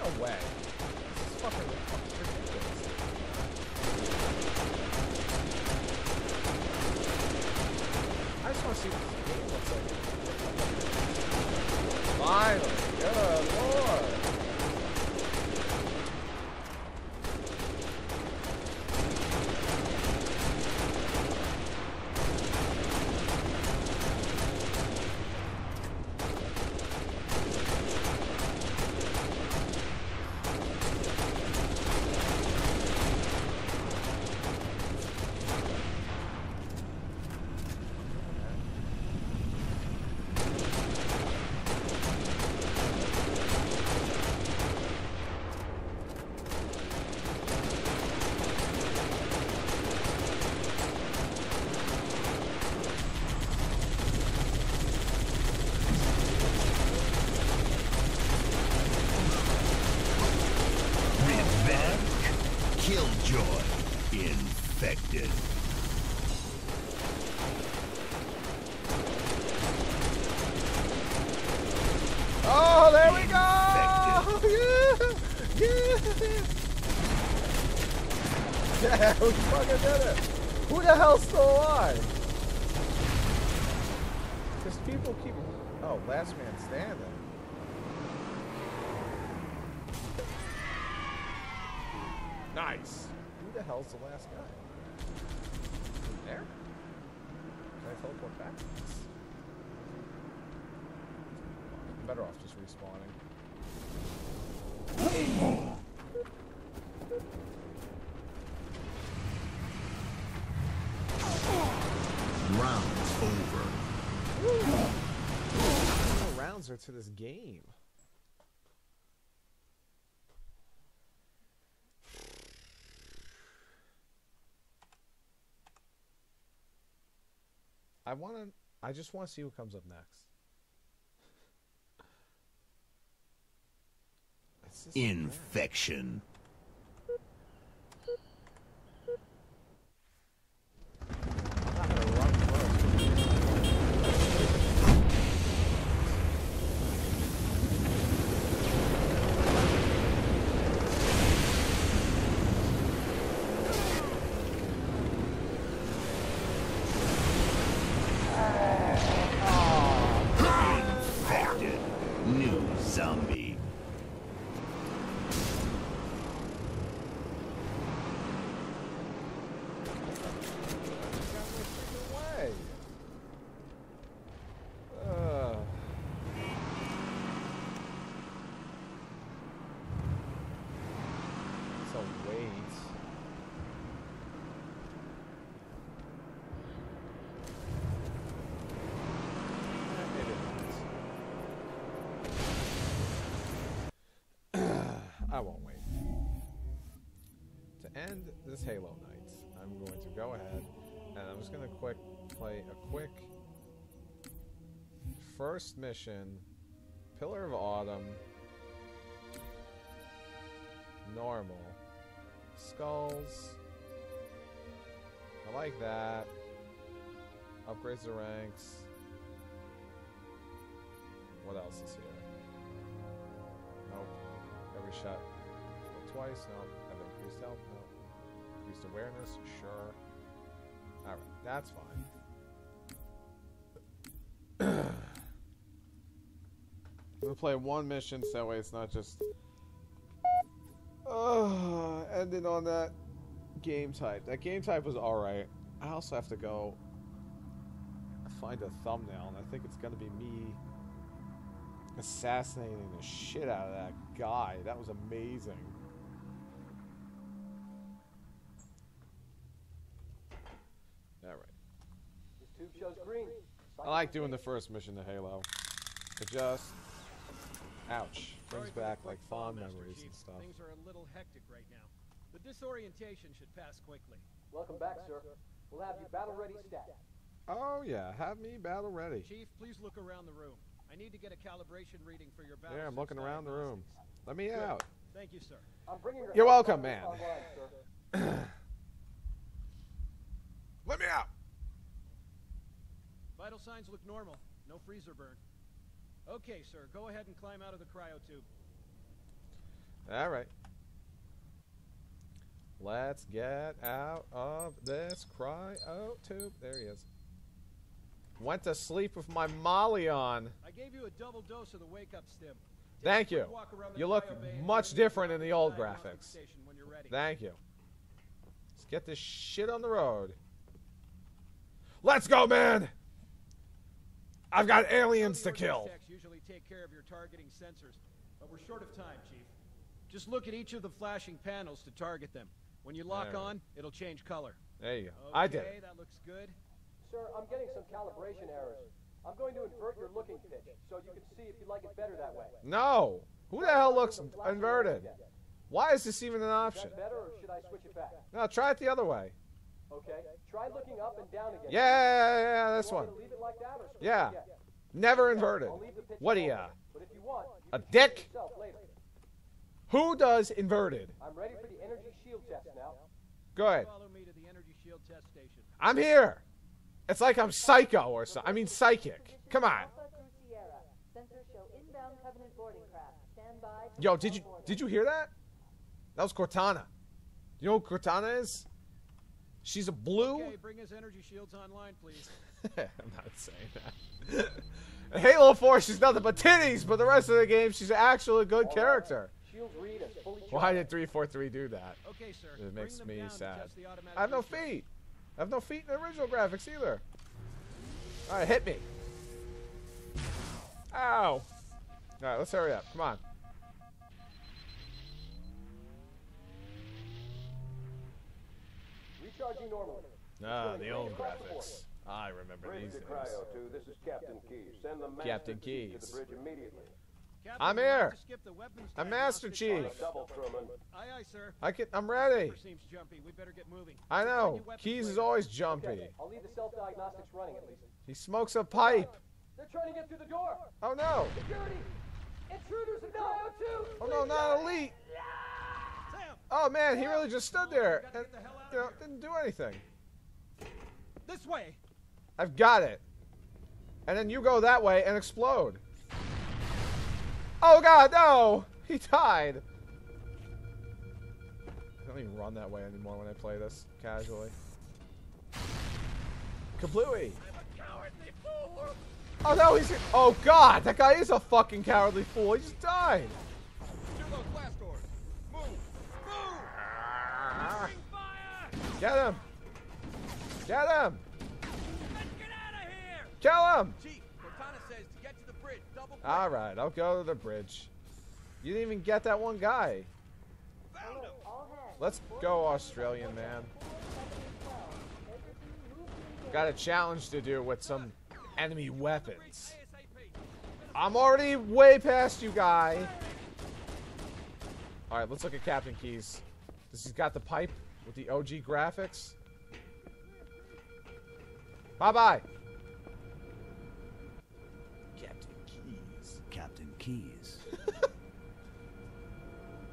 [SPEAKER 1] No way. This is fucking ridiculous. I just want to see what this game looks like. Finally, good lord.
[SPEAKER 4] Revenge. Killjoy. Infected.
[SPEAKER 1] Oh, there we go! *laughs* Yeah! Yeah! Yeah, we fucking did it! Who the hell's still alive? Because people keep... Oh, last man standing. Nice! Who the hell's the last guy? teleport back? I'm better off just respawning.
[SPEAKER 4] Rounds over.
[SPEAKER 1] How rounds are to this game? I want to. I just want to see what comes up next.
[SPEAKER 4] Infection.
[SPEAKER 1] I'm not gonna run first.
[SPEAKER 4] Infected. New zombie.
[SPEAKER 1] got my freaking way. Ugh. So wait. Eh, it is. I won't wait. To this Halo night, I'm going to go ahead and I'm just gonna quick play a quick first mission, Pillar of Autumn, normal, skulls. I like that. Upgrades the ranks. What else is here? Nope. Every shot. Twice. Nope. I've increased health. Increased awareness. Sure. Alright, that's fine. *clears throat* We'll play one mission so that way it's not just uh, ending on that game type. That game type was alright. I also have to go find a thumbnail, and I think it's gonna be me assassinating the shit out of that guy. That was amazing. Alright.
[SPEAKER 3] This tube shows green.
[SPEAKER 1] I like doing the first mission to Halo. It just, ouch, brings
[SPEAKER 5] Sorry for the
[SPEAKER 1] back like
[SPEAKER 5] call,
[SPEAKER 1] fond memories and stuff.
[SPEAKER 5] Things are a little hectic right now. The disorientation should pass quickly.
[SPEAKER 3] Welcome back, sir. We'll have you battle ready stat.
[SPEAKER 1] Oh yeah, have me battle ready.
[SPEAKER 5] Chief, please look around the room. I need to get a calibration reading for your battle.
[SPEAKER 1] Yeah, I'm looking around the room. Let me
[SPEAKER 5] Good.
[SPEAKER 1] out.
[SPEAKER 5] Thank you, sir.
[SPEAKER 3] I'm bringing
[SPEAKER 1] You're welcome, man.
[SPEAKER 3] online, sir. *clears throat*
[SPEAKER 1] Let me out.
[SPEAKER 5] Vital signs look normal. No freezer burn. Okay, sir. Go ahead and climb out of the cryo tube.
[SPEAKER 1] All right. Let's get out of this cryo tube. There he is. Went to sleep with my Molly on.
[SPEAKER 5] I gave you a double dose of the wake-up stim.
[SPEAKER 1] Thank you.
[SPEAKER 5] walk around the
[SPEAKER 1] You look
[SPEAKER 5] cryo bay and
[SPEAKER 1] much different in the old graphics.
[SPEAKER 5] station when you're ready.
[SPEAKER 1] Thank you. Let's get this shit on the road. Let's go, man! I've got aliens to
[SPEAKER 5] Some of your
[SPEAKER 1] kill.
[SPEAKER 5] techs usually take care of your targeting sensors, but we're short of time, Chief. Just look at each of the flashing panels to target them. When you lock
[SPEAKER 1] There.
[SPEAKER 5] on, it'll change color.
[SPEAKER 1] There you go.
[SPEAKER 5] Okay,
[SPEAKER 1] I did. it.
[SPEAKER 5] that looks good.
[SPEAKER 3] Sir, I'm getting some calibration errors. I'm going to invert your looking pitch so you can see if you like it better that way.
[SPEAKER 1] No. Who the hell looks inverted? Why is this even an
[SPEAKER 3] Is
[SPEAKER 1] option?
[SPEAKER 3] that better or should I switch it back?
[SPEAKER 1] No, try it the other way.
[SPEAKER 3] Okay. Try looking up and down again.
[SPEAKER 1] Yeah, yeah, yeah, yeah, this one.
[SPEAKER 3] leave it like that or
[SPEAKER 1] Yeah.
[SPEAKER 3] it?
[SPEAKER 1] Never inverted.
[SPEAKER 3] I'll leave the pitch
[SPEAKER 1] What are ya?
[SPEAKER 3] But if you want, you
[SPEAKER 1] A dick?
[SPEAKER 3] later.
[SPEAKER 1] Who does inverted?
[SPEAKER 3] I'm ready for the energy shield test now.
[SPEAKER 1] Go ahead.
[SPEAKER 5] Follow me to the energy shield test station.
[SPEAKER 1] I'm here. It's like I'm psycho or something. I mean psychic. Come on.
[SPEAKER 6] Alpha through Sierra. Sensors show inbound Covenant boarding craft. Stand by. to
[SPEAKER 1] Yo, did you did you hear that? That was Cortana. You know who Cortana is? She's a blue.
[SPEAKER 5] Okay, bring his energy shields online, please. *laughs*
[SPEAKER 1] I'm not saying that. *laughs* Halo 4, she's nothing but titties, but the rest of the game, she's actually a good
[SPEAKER 3] All right.
[SPEAKER 1] character.
[SPEAKER 3] Fully
[SPEAKER 1] Why did 343 do that?
[SPEAKER 5] Okay, sir.
[SPEAKER 1] It makes me sad.
[SPEAKER 5] test the automatic
[SPEAKER 1] I have no feet. I have no feet in the original graphics either. Alright, hit me. Ow. Alright, let's hurry up. Come on.
[SPEAKER 3] Recharging normally.
[SPEAKER 1] Ah, the old
[SPEAKER 3] across the board.
[SPEAKER 1] graphics. I remember
[SPEAKER 7] Bridge
[SPEAKER 1] these
[SPEAKER 7] to
[SPEAKER 1] names.
[SPEAKER 7] Cryo 2, this is Captain Keyes. Send the
[SPEAKER 1] Captain
[SPEAKER 7] Chief
[SPEAKER 1] Keyes.
[SPEAKER 7] to the bridge immediately.
[SPEAKER 5] Captain,
[SPEAKER 1] I'm here.
[SPEAKER 5] to skip the
[SPEAKER 1] I'm Master Chief.
[SPEAKER 5] on
[SPEAKER 7] On
[SPEAKER 5] the-
[SPEAKER 7] a double,
[SPEAKER 5] Aye, aye, sir.
[SPEAKER 1] I can. I'm ready.
[SPEAKER 5] Seems jumpy. We better get moving.
[SPEAKER 1] I know. Keyes is always jumpy.
[SPEAKER 3] Okay, I'll leave the self-diagnostics running at least.
[SPEAKER 1] He smokes a pipe.
[SPEAKER 3] They're trying to get through the door.
[SPEAKER 1] Oh no.
[SPEAKER 3] Security! Intruders in Cryo 2!
[SPEAKER 1] Oh no, not elite.
[SPEAKER 5] Sam,
[SPEAKER 1] Oh man, he really just stood there
[SPEAKER 5] gotta
[SPEAKER 1] and
[SPEAKER 5] get the hell out of
[SPEAKER 1] you know,
[SPEAKER 5] here.
[SPEAKER 1] didn't do anything.
[SPEAKER 5] this way.
[SPEAKER 1] I've got it. And then you go that way and explode. Oh god, no! He died. I don't even run that way anymore when I play this casually. Kablooey! Oh no, he's Oh god, that guy is a fucking cowardly fool. He just died.
[SPEAKER 5] Through those blast doors. Move. Move. Opening fire.
[SPEAKER 1] Get him! Get him! Kill him! Alright, I'll go to the bridge. You didn't even get that one guy. Let's go, Australian man. Got a challenge to do with some enemy weapons. I'm already way past you, guy. Alright, let's look at Captain Keyes. This has got the pipe with the OG graphics. Bye-bye. Captain Keyes.
[SPEAKER 8] Captain Keyes. *laughs*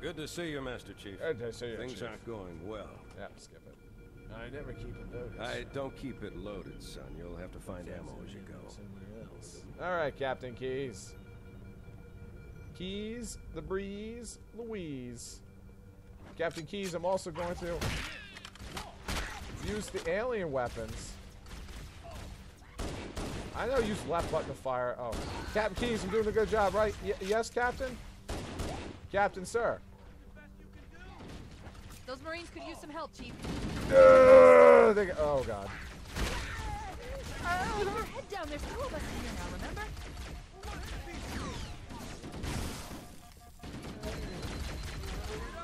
[SPEAKER 9] Good to see you, Master Chief.
[SPEAKER 1] Good to see you,
[SPEAKER 9] Things
[SPEAKER 1] Chief.
[SPEAKER 9] aren't going well.
[SPEAKER 1] Yeah, skip it. I never keep it loaded.
[SPEAKER 9] I don't keep it loaded, son. You'll have to find ammo as you go.
[SPEAKER 1] All right, Captain Keyes. Keys, the breeze, Louise. Captain Keyes, I'm also going to use the alien weapons. I know use left button to fire. Oh, Captain Keyes, I'm doing a good job, right? Y yes, Captain? Captain, sir.
[SPEAKER 10] Those Marines could use some help, Chief.
[SPEAKER 1] Ugh, they oh, God.
[SPEAKER 10] Your head down. There's two of us in here now, remember?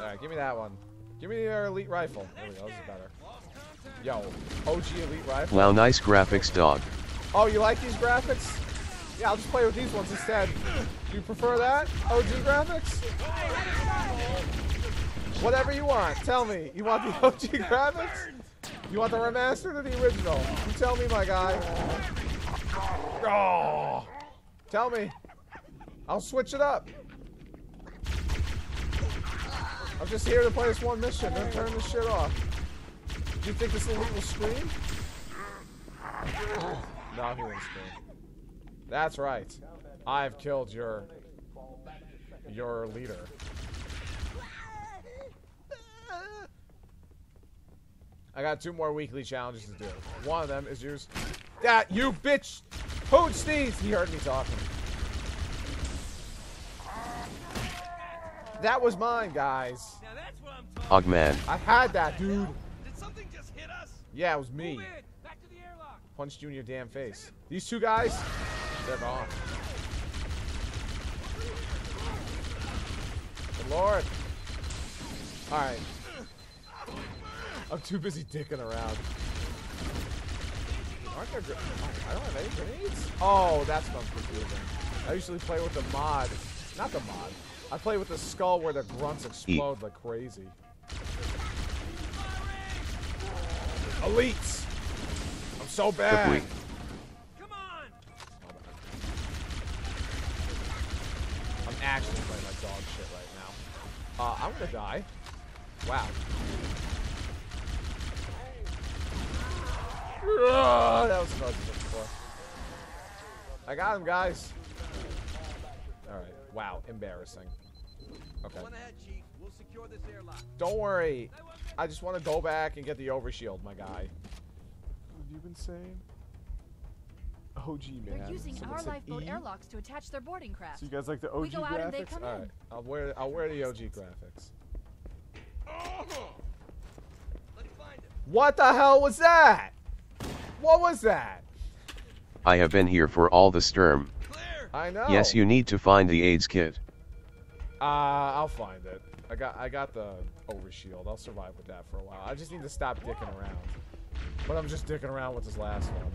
[SPEAKER 1] All right, give me that one. Give me your elite rifle. There we go. This is better. Yo, OG elite rifle.
[SPEAKER 11] Wow, nice graphics, dog.
[SPEAKER 1] Oh, you like these graphics? Yeah, I'll just play with these ones instead. Do you prefer that? OG graphics? Whatever you want. Tell me. You want the OG graphics? You want the remastered or the original? You tell me, my guy. Oh, tell me. I'll switch it up. I'm just here to play this one mission. Then turn this shit off. Do you think this elite will scream? No, he won't scream. That's right. I've killed your your leader. I got two more weekly challenges to do. One of them is use that you bitch. Hoot sneeze. He heard me talking. That was mine, guys.
[SPEAKER 5] Now that's what I'm talking.
[SPEAKER 11] Ogman.
[SPEAKER 1] I had that, dude.
[SPEAKER 5] Did something just hit us?
[SPEAKER 1] Yeah, it was me.
[SPEAKER 5] Move in. Back to the airlock.
[SPEAKER 1] Punched you in your damn face. These two guys, they're gone. Good lord. Alright. I'm too busy dicking around. Aren't there gr- oh, I don't have any grenades? Oh, that's what I'm confusing. I usually play with the mod. Not the mod. I play with the skull where the grunts explode like crazy. Elites! I'm so bad.
[SPEAKER 5] Come on.
[SPEAKER 1] I'm actually playing like dog shit right now. Uh, I'm gonna die. Wow. Ugh, that was hard to look for. I got him, guys. Alright. Wow, embarrassing. Okay.
[SPEAKER 5] Ahead, Chief. We'll secure this airlock.
[SPEAKER 1] Don't worry. I just want to go back and get the overshield, my guy. What have you been saying? OG, man.
[SPEAKER 10] They're using
[SPEAKER 1] Someone
[SPEAKER 10] our lifeboat
[SPEAKER 1] E?
[SPEAKER 10] airlocks to attach their boarding craft.
[SPEAKER 1] So you guys like the OG
[SPEAKER 10] We go out and they
[SPEAKER 1] graphics?
[SPEAKER 10] come in.
[SPEAKER 1] Alright. I'll wear I'll wear the OG graphics.
[SPEAKER 5] Let's find him.
[SPEAKER 1] What the hell was that? What was that?
[SPEAKER 11] I have been here for all the sturm.
[SPEAKER 5] Clear.
[SPEAKER 1] I know.
[SPEAKER 11] Yes, you need to find the AIDS kit.
[SPEAKER 1] Uh, I'll find it. I got I got the overshield. I'll survive with that for a while. I just need to stop dicking around. But I'm just dicking around with this last one.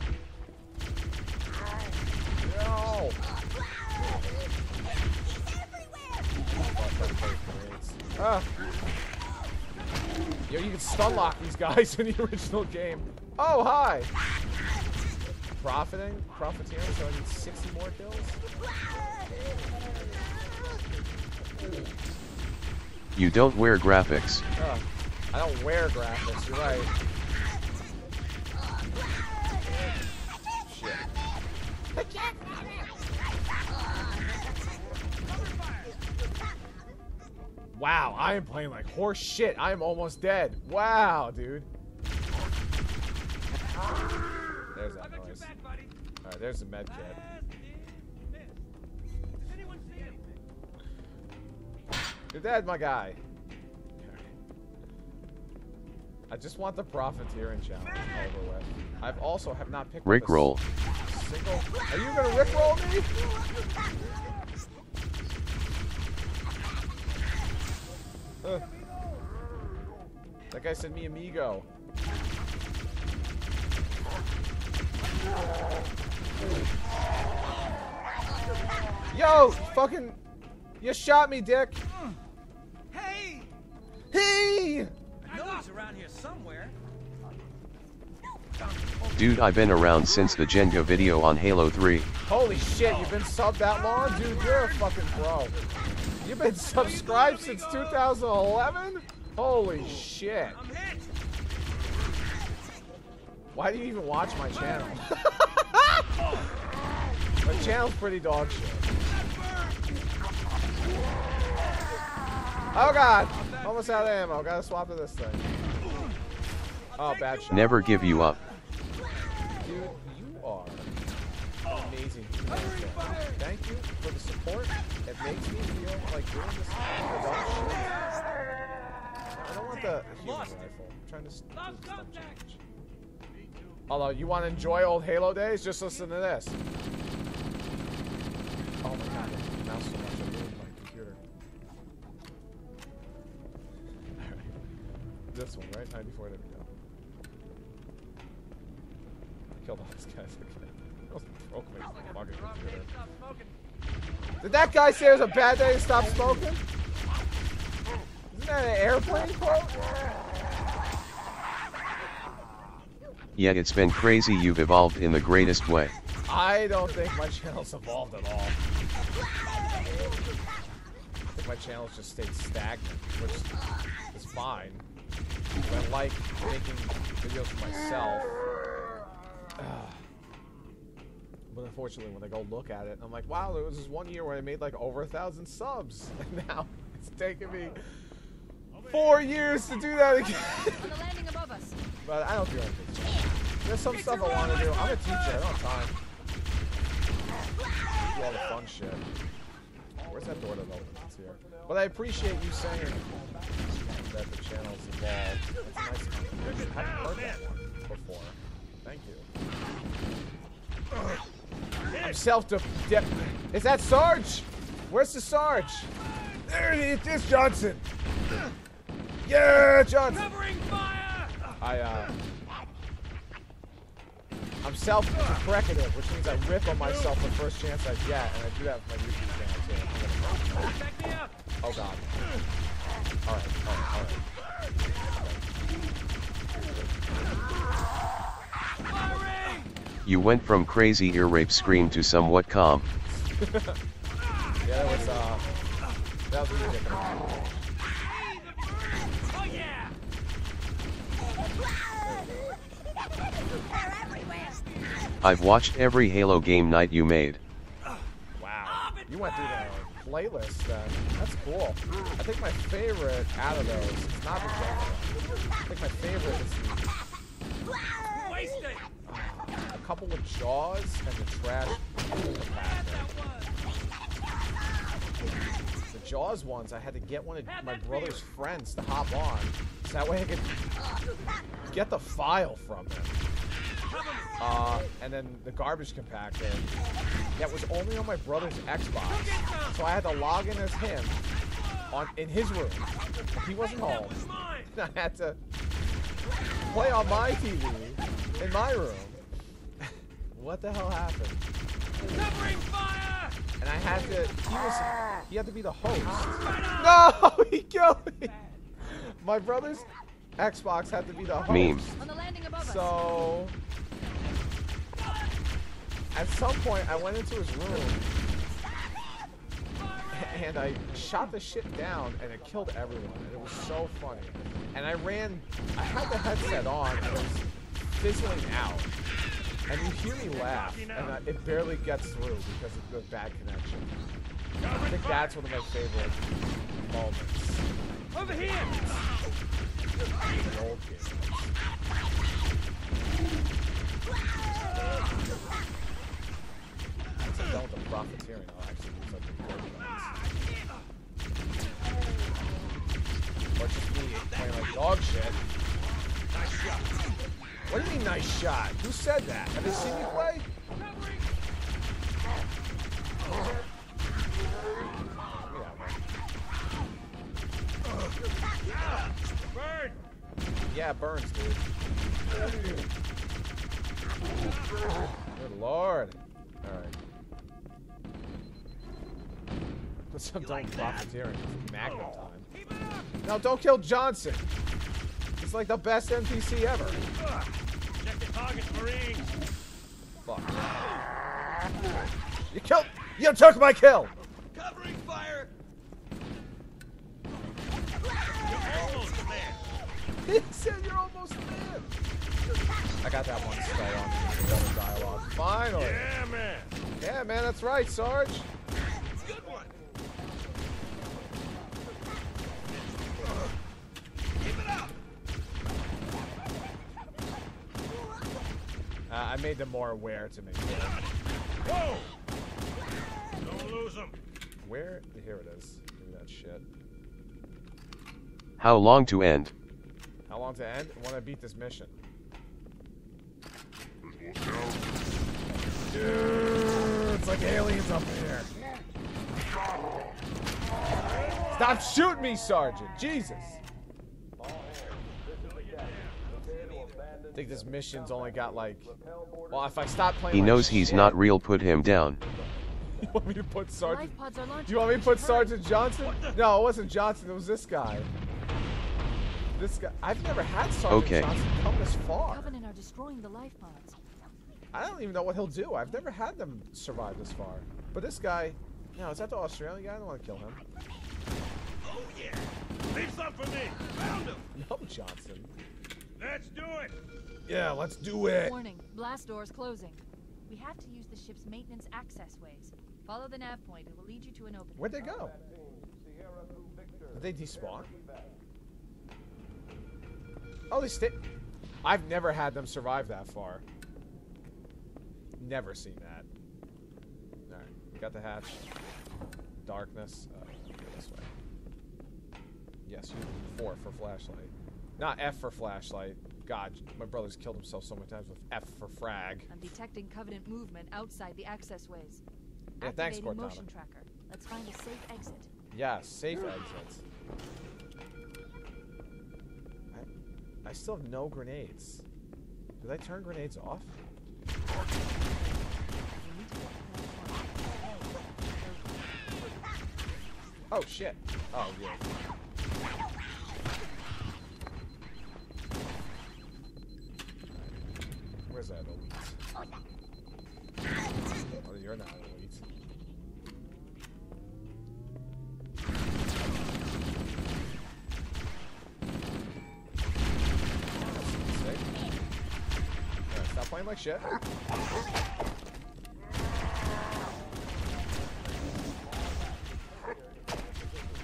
[SPEAKER 1] No! Ah. Yo, you can stun lock these guys *laughs* in the original game. Oh, hi! Profiting? Profiteering, so I need 60 more kills?
[SPEAKER 11] You don't wear graphics.
[SPEAKER 1] Ugh. I don't wear graphics, you're right. Shit. Wow, I am playing like horse shit. I am almost dead. Wow, dude. There's that noise. Alright, there's the med kit. You're dead, my guy. I just want the profiteering challenge over with. I've also have not picked up a
[SPEAKER 11] Rick roll.
[SPEAKER 1] single. Are you gonna rickroll me? Ugh. That guy said me amigo. Yo, fucking, you shot me, dick.
[SPEAKER 5] Hey!
[SPEAKER 1] Hey!
[SPEAKER 5] I know he's around here somewhere.
[SPEAKER 11] Dude, I've been around since the Jenga video on Halo 3.
[SPEAKER 1] Holy shit, you've been subbed that long? Dude, you're a fucking pro. You've been subscribed since 2011? Holy shit. Why do you even watch my channel? *laughs* my channel's pretty dog shit. Oh god! Almost out of ammo. Gotta swap to this thing. Oh, bad shot.
[SPEAKER 11] Never give you up.
[SPEAKER 1] Dude, you are amazing. Thank you for the support. It makes me feel like doing this adult shit. I don't want the human rifle. I'm trying to do the stun challenge. Although, you want to enjoy old Halo days? Just listen to this. Oh my god, I mouse so much I ruined my computer. Alright. *laughs* This one, right? 94, there we go. Killed all these guys. Almost *laughs* broke my fucking computer. Did that guy say it was a bad day to stop smoking? Isn't that an airplane quote?
[SPEAKER 11] Yeah, it's been crazy you've evolved in the greatest way.
[SPEAKER 1] I don't think my channel's evolved at all. I think my channel's just stayed stagnant, which is fine. I like making videos for myself. *sighs* But unfortunately, when I go look at it, I'm like, wow, there was this one year where I made like over a thousand subs. *laughs* And now it's taken me four years to do that again.
[SPEAKER 10] On the landing above us.
[SPEAKER 1] But I don't feel anything. There's some stuff I want to do. I'm a teacher. I don't have time. Do all the fun shit. Where's that door that opens? It's here. But I appreciate you saying that the channel's evolved. It's nice. I haven't heard that one before. Thank you. I'm self de Is that Sarge? Where's the Sarge? There it is, Johnson. Yeah, Johnson.
[SPEAKER 5] Covering fire!
[SPEAKER 1] I, uh... I'm self-deprecative, which means I rip on myself the first chance I get, and I do that with my YouTube channel, too.
[SPEAKER 5] Back me up!
[SPEAKER 1] Oh, God. Alright, alright, alright.
[SPEAKER 11] You went from crazy ear rape scream to somewhat calm. *laughs*
[SPEAKER 1] Yeah, that was, uh... That was ridiculous.
[SPEAKER 5] Oh yeah!
[SPEAKER 11] I've watched every Halo game night you made.
[SPEAKER 1] Wow. You went through the playlist, then. That's cool. I think my favorite out of those is not the Jenga one. I think my favorite is the
[SPEAKER 5] Wasted!
[SPEAKER 1] a couple of Jaws and the Trash compactor. The Jaws ones, I had to get one of my brother's friends to hop on, so that way I could get the file from him. Uh, and then the garbage compactor, that was only on my brother's Xbox, so I had to log in as him on in his room. He wasn't home. *laughs* I had to play on my TV in my room. *laughs* what the hell happened.
[SPEAKER 5] Covering fire!
[SPEAKER 1] And I had to. He was. He had to be the host. *laughs* No, he killed me. My brother's Xbox had to be the host.
[SPEAKER 11] Meme.
[SPEAKER 10] On the landing above us.
[SPEAKER 1] So. At some point, I went into his room and I shot the shit down and it killed everyone. And it was so funny. And I ran. I had the headset on and it was fizzling out. And you hear me laugh, and uh, it barely gets through because of the bad connection. I think that's one of my favorite moments.
[SPEAKER 5] Over here!
[SPEAKER 1] Put some done profiteering. Magnum time. No, don't kill Johnson. He's like the best NPC ever.
[SPEAKER 5] Check the target, Marines!
[SPEAKER 1] Fuck. You killed. You took my kill.
[SPEAKER 5] Covering fire! Almost a *laughs* man!
[SPEAKER 1] He said you're almost dead. I got that one spell on the double dialogue. Finally.
[SPEAKER 5] Yeah, man!
[SPEAKER 1] Yeah, man, that's right, Sarge.
[SPEAKER 5] Good one!
[SPEAKER 1] Uh, I made them more aware to make sure.
[SPEAKER 5] Whoa! Don't lose them!
[SPEAKER 1] Where? Here it is. Give that shit.
[SPEAKER 11] How long to end?
[SPEAKER 1] How long to end? I want to beat this mission. Dude, it's like aliens up here. Stop shooting me, Sergeant. Jesus. I think this mission's only got like. Well, if I stop playing.
[SPEAKER 11] He
[SPEAKER 1] like
[SPEAKER 11] knows he's
[SPEAKER 1] shit-
[SPEAKER 11] not real, put him down. *laughs*
[SPEAKER 1] You want me to put Sergeant?
[SPEAKER 10] Life pods are launching.
[SPEAKER 1] Do you want me to put. Sergeant Johnson? No, it wasn't Johnson. It was this guy. This guy. I've never had Sergeant
[SPEAKER 11] Okay.
[SPEAKER 1] Johnson come this far.
[SPEAKER 10] Covenant are destroying the life pods.
[SPEAKER 1] I don't even know what he'll do. I've never had them survive this far. But this guy, no, is that the Australian guy? I don't want to kill him.
[SPEAKER 5] Oh, yeah! Leave some for me! Found him! *laughs*
[SPEAKER 1] No, Johnson.
[SPEAKER 5] Let's do it!
[SPEAKER 1] Yeah, let's do it.
[SPEAKER 10] Warning, blast doors closing. We have to use the ship's maintenance access ways. Follow the nav point. It will lead you to an opening.
[SPEAKER 1] Where'd they go? Did they despawn? Oh, they stay. I've never had them survive that far. Never seen that. Alright, we got the hatch. Darkness. Uh, go this way. Yes, you four for flashlight. Not F for flashlight. God, my brother's killed himself so many times with F for frag.
[SPEAKER 10] I'm detecting Covenant movement outside the access ways.
[SPEAKER 1] Yeah, thanks, Cortana.
[SPEAKER 10] motion tracker. Let's find a safe exit.
[SPEAKER 1] Yeah, safe exits. I, I still have no grenades. Did I turn grenades off? Oh shit. Oh yeah. Where's that elite? Oh, you're not elite. Alright, stop playing like shit.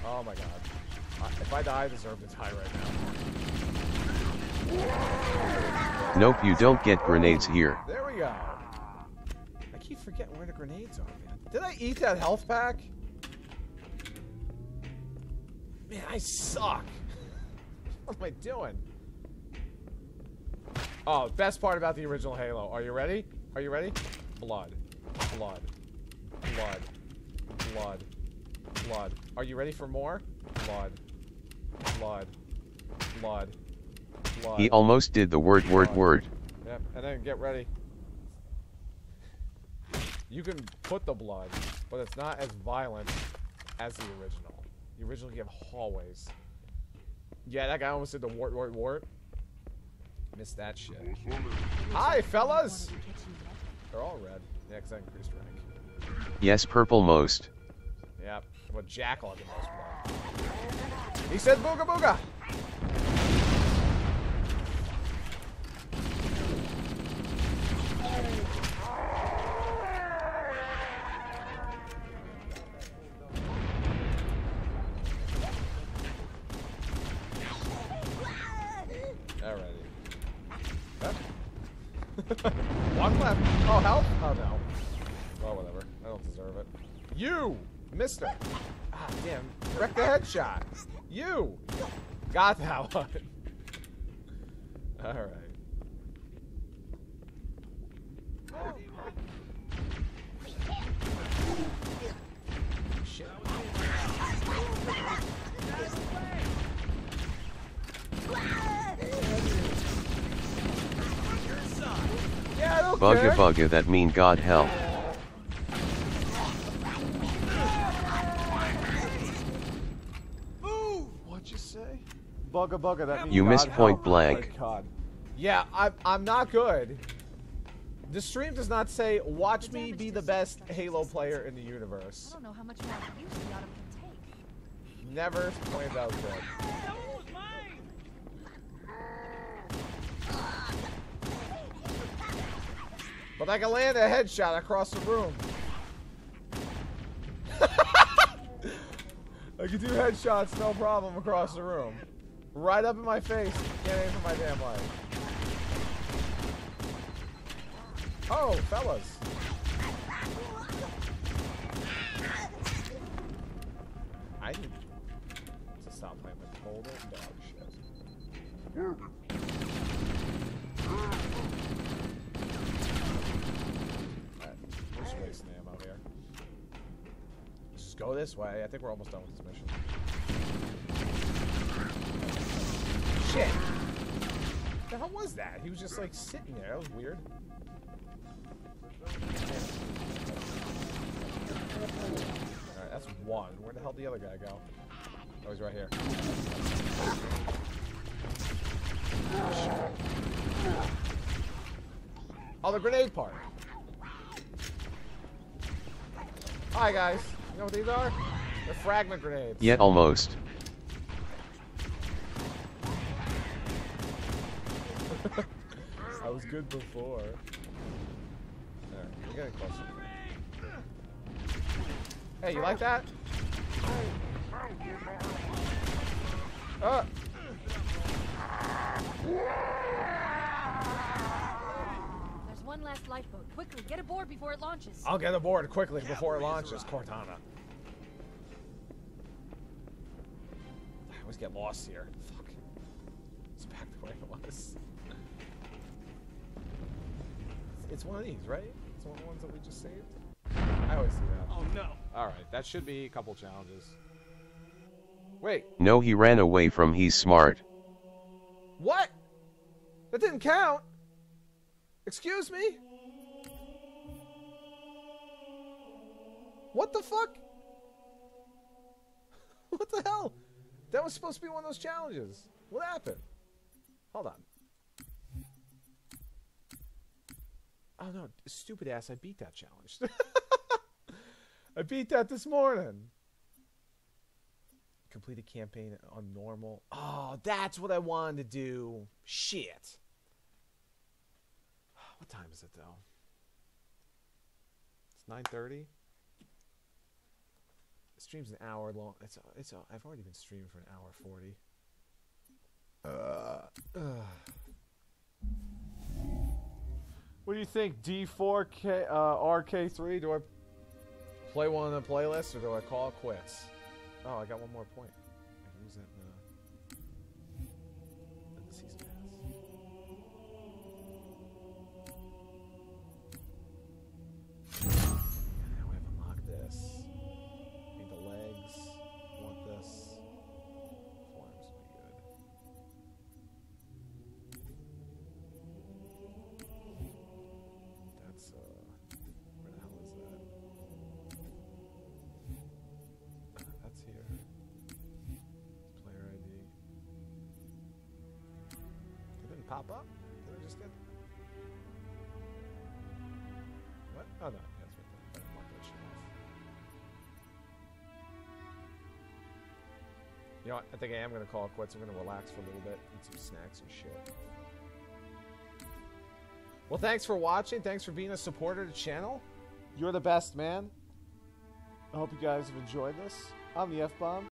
[SPEAKER 1] Oh my god. If I die, I deserve to die right now.
[SPEAKER 11] Nope, you don't get grenades here.
[SPEAKER 1] There we go. I keep forgetting where the grenades are, man. Did I eat that health pack? Man, I suck. *laughs* what am I doing? Oh, best part about the original Halo. Are you ready? Are you ready? Blood. Blood. Blood. Blood. Blood. Are you ready for more? Blood. Blood. Blood.
[SPEAKER 11] He almost did the word word word.
[SPEAKER 1] Yep, and then get ready. You can put the blood, but it's not as violent as the original. The original you have hallways. Yeah, that guy almost did the wart, wart, wart. Missed that shit. Hi, fellas! They're all red. Yeah, because I increased rank.
[SPEAKER 11] Yes, purple most.
[SPEAKER 1] Yep. Well, Jackal had the most blood. He said booga booga! Alrighty. Huh? *laughs* One left. Oh, help? Oh, no. Well, whatever. I don't deserve it. You! Mister! Ah, damn. Wreck the headshot! You! Got that *laughs* one. Alright. Shit. Yeah, I don't
[SPEAKER 11] Bugga
[SPEAKER 1] care.
[SPEAKER 11] bugga that mean God help.
[SPEAKER 1] What'd you say? Bugga bugga, that means
[SPEAKER 11] You
[SPEAKER 1] God
[SPEAKER 11] missed point
[SPEAKER 1] help.
[SPEAKER 11] blank.
[SPEAKER 1] Oh, God. Yeah, I'm, I'm not good. The stream does not say, watch me be the best Halo player in the
[SPEAKER 10] I
[SPEAKER 1] universe.
[SPEAKER 10] don't know how much more use the auto can take.
[SPEAKER 1] Never claimed that was good. But I can land a headshot across the room. *laughs* I can do headshots, no problem, across the room. Right up in my face. Can't aim for my damn life. Oh, fellas. I need to stop playing with total dog shit. Alright, we're just wasting ammo here. Just go this way. I think we're almost done with this mission. Shit! The hell was that? He was just like sitting there. That was weird. Alright, that's one. Where the hell did the other guy go? Oh, he's right here. Oh, the grenade part. Hi, guys. You know what these are? They're fragment grenades.
[SPEAKER 11] Yet almost. *laughs*
[SPEAKER 1] I was good before. There, we're getting closer. Hey, you like that? Uh.
[SPEAKER 10] There's one last lifeboat. Quickly, get aboard before it launches.
[SPEAKER 1] I'll get aboard quickly before it launches, Cortana. I always get lost here. Fuck. It's back the way it was. It's- It's one of these, right? It's one of the ones that we just saved? I always see that.
[SPEAKER 5] Oh no.
[SPEAKER 1] Alright, that should be a couple challenges. Wait,
[SPEAKER 11] No, he ran away from he's smart.
[SPEAKER 1] what? That didn't count! Excuse me? What the fuck? *laughs* what the hell? That was supposed to be one of those challenges. What happened? Hold on. Oh no, stupid ass, I beat that challenge. *laughs* I beat that this morning. Complete a campaign on normal. Oh, that's what I wanted to do. Shit. *sighs* What time is it though? It's 9:30. Stream's an hour long. It's it's I've already been streaming for an hour 40. Uh, ugh. What do you think? D4K uh, RK3? Do I play one on the playlist or do I call it quits? Oh, I got one more point. Pop up? I just? What? Oh no, it's right there. I marked that shit off. You know what? I think I am gonna call it quits. I'm gonna relax for a little bit, eat some snacks and shit. Well, thanks for watching. Thanks for being a supporter of the channel. You're the best, man. I hope you guys have enjoyed this. I'm the F Bomb.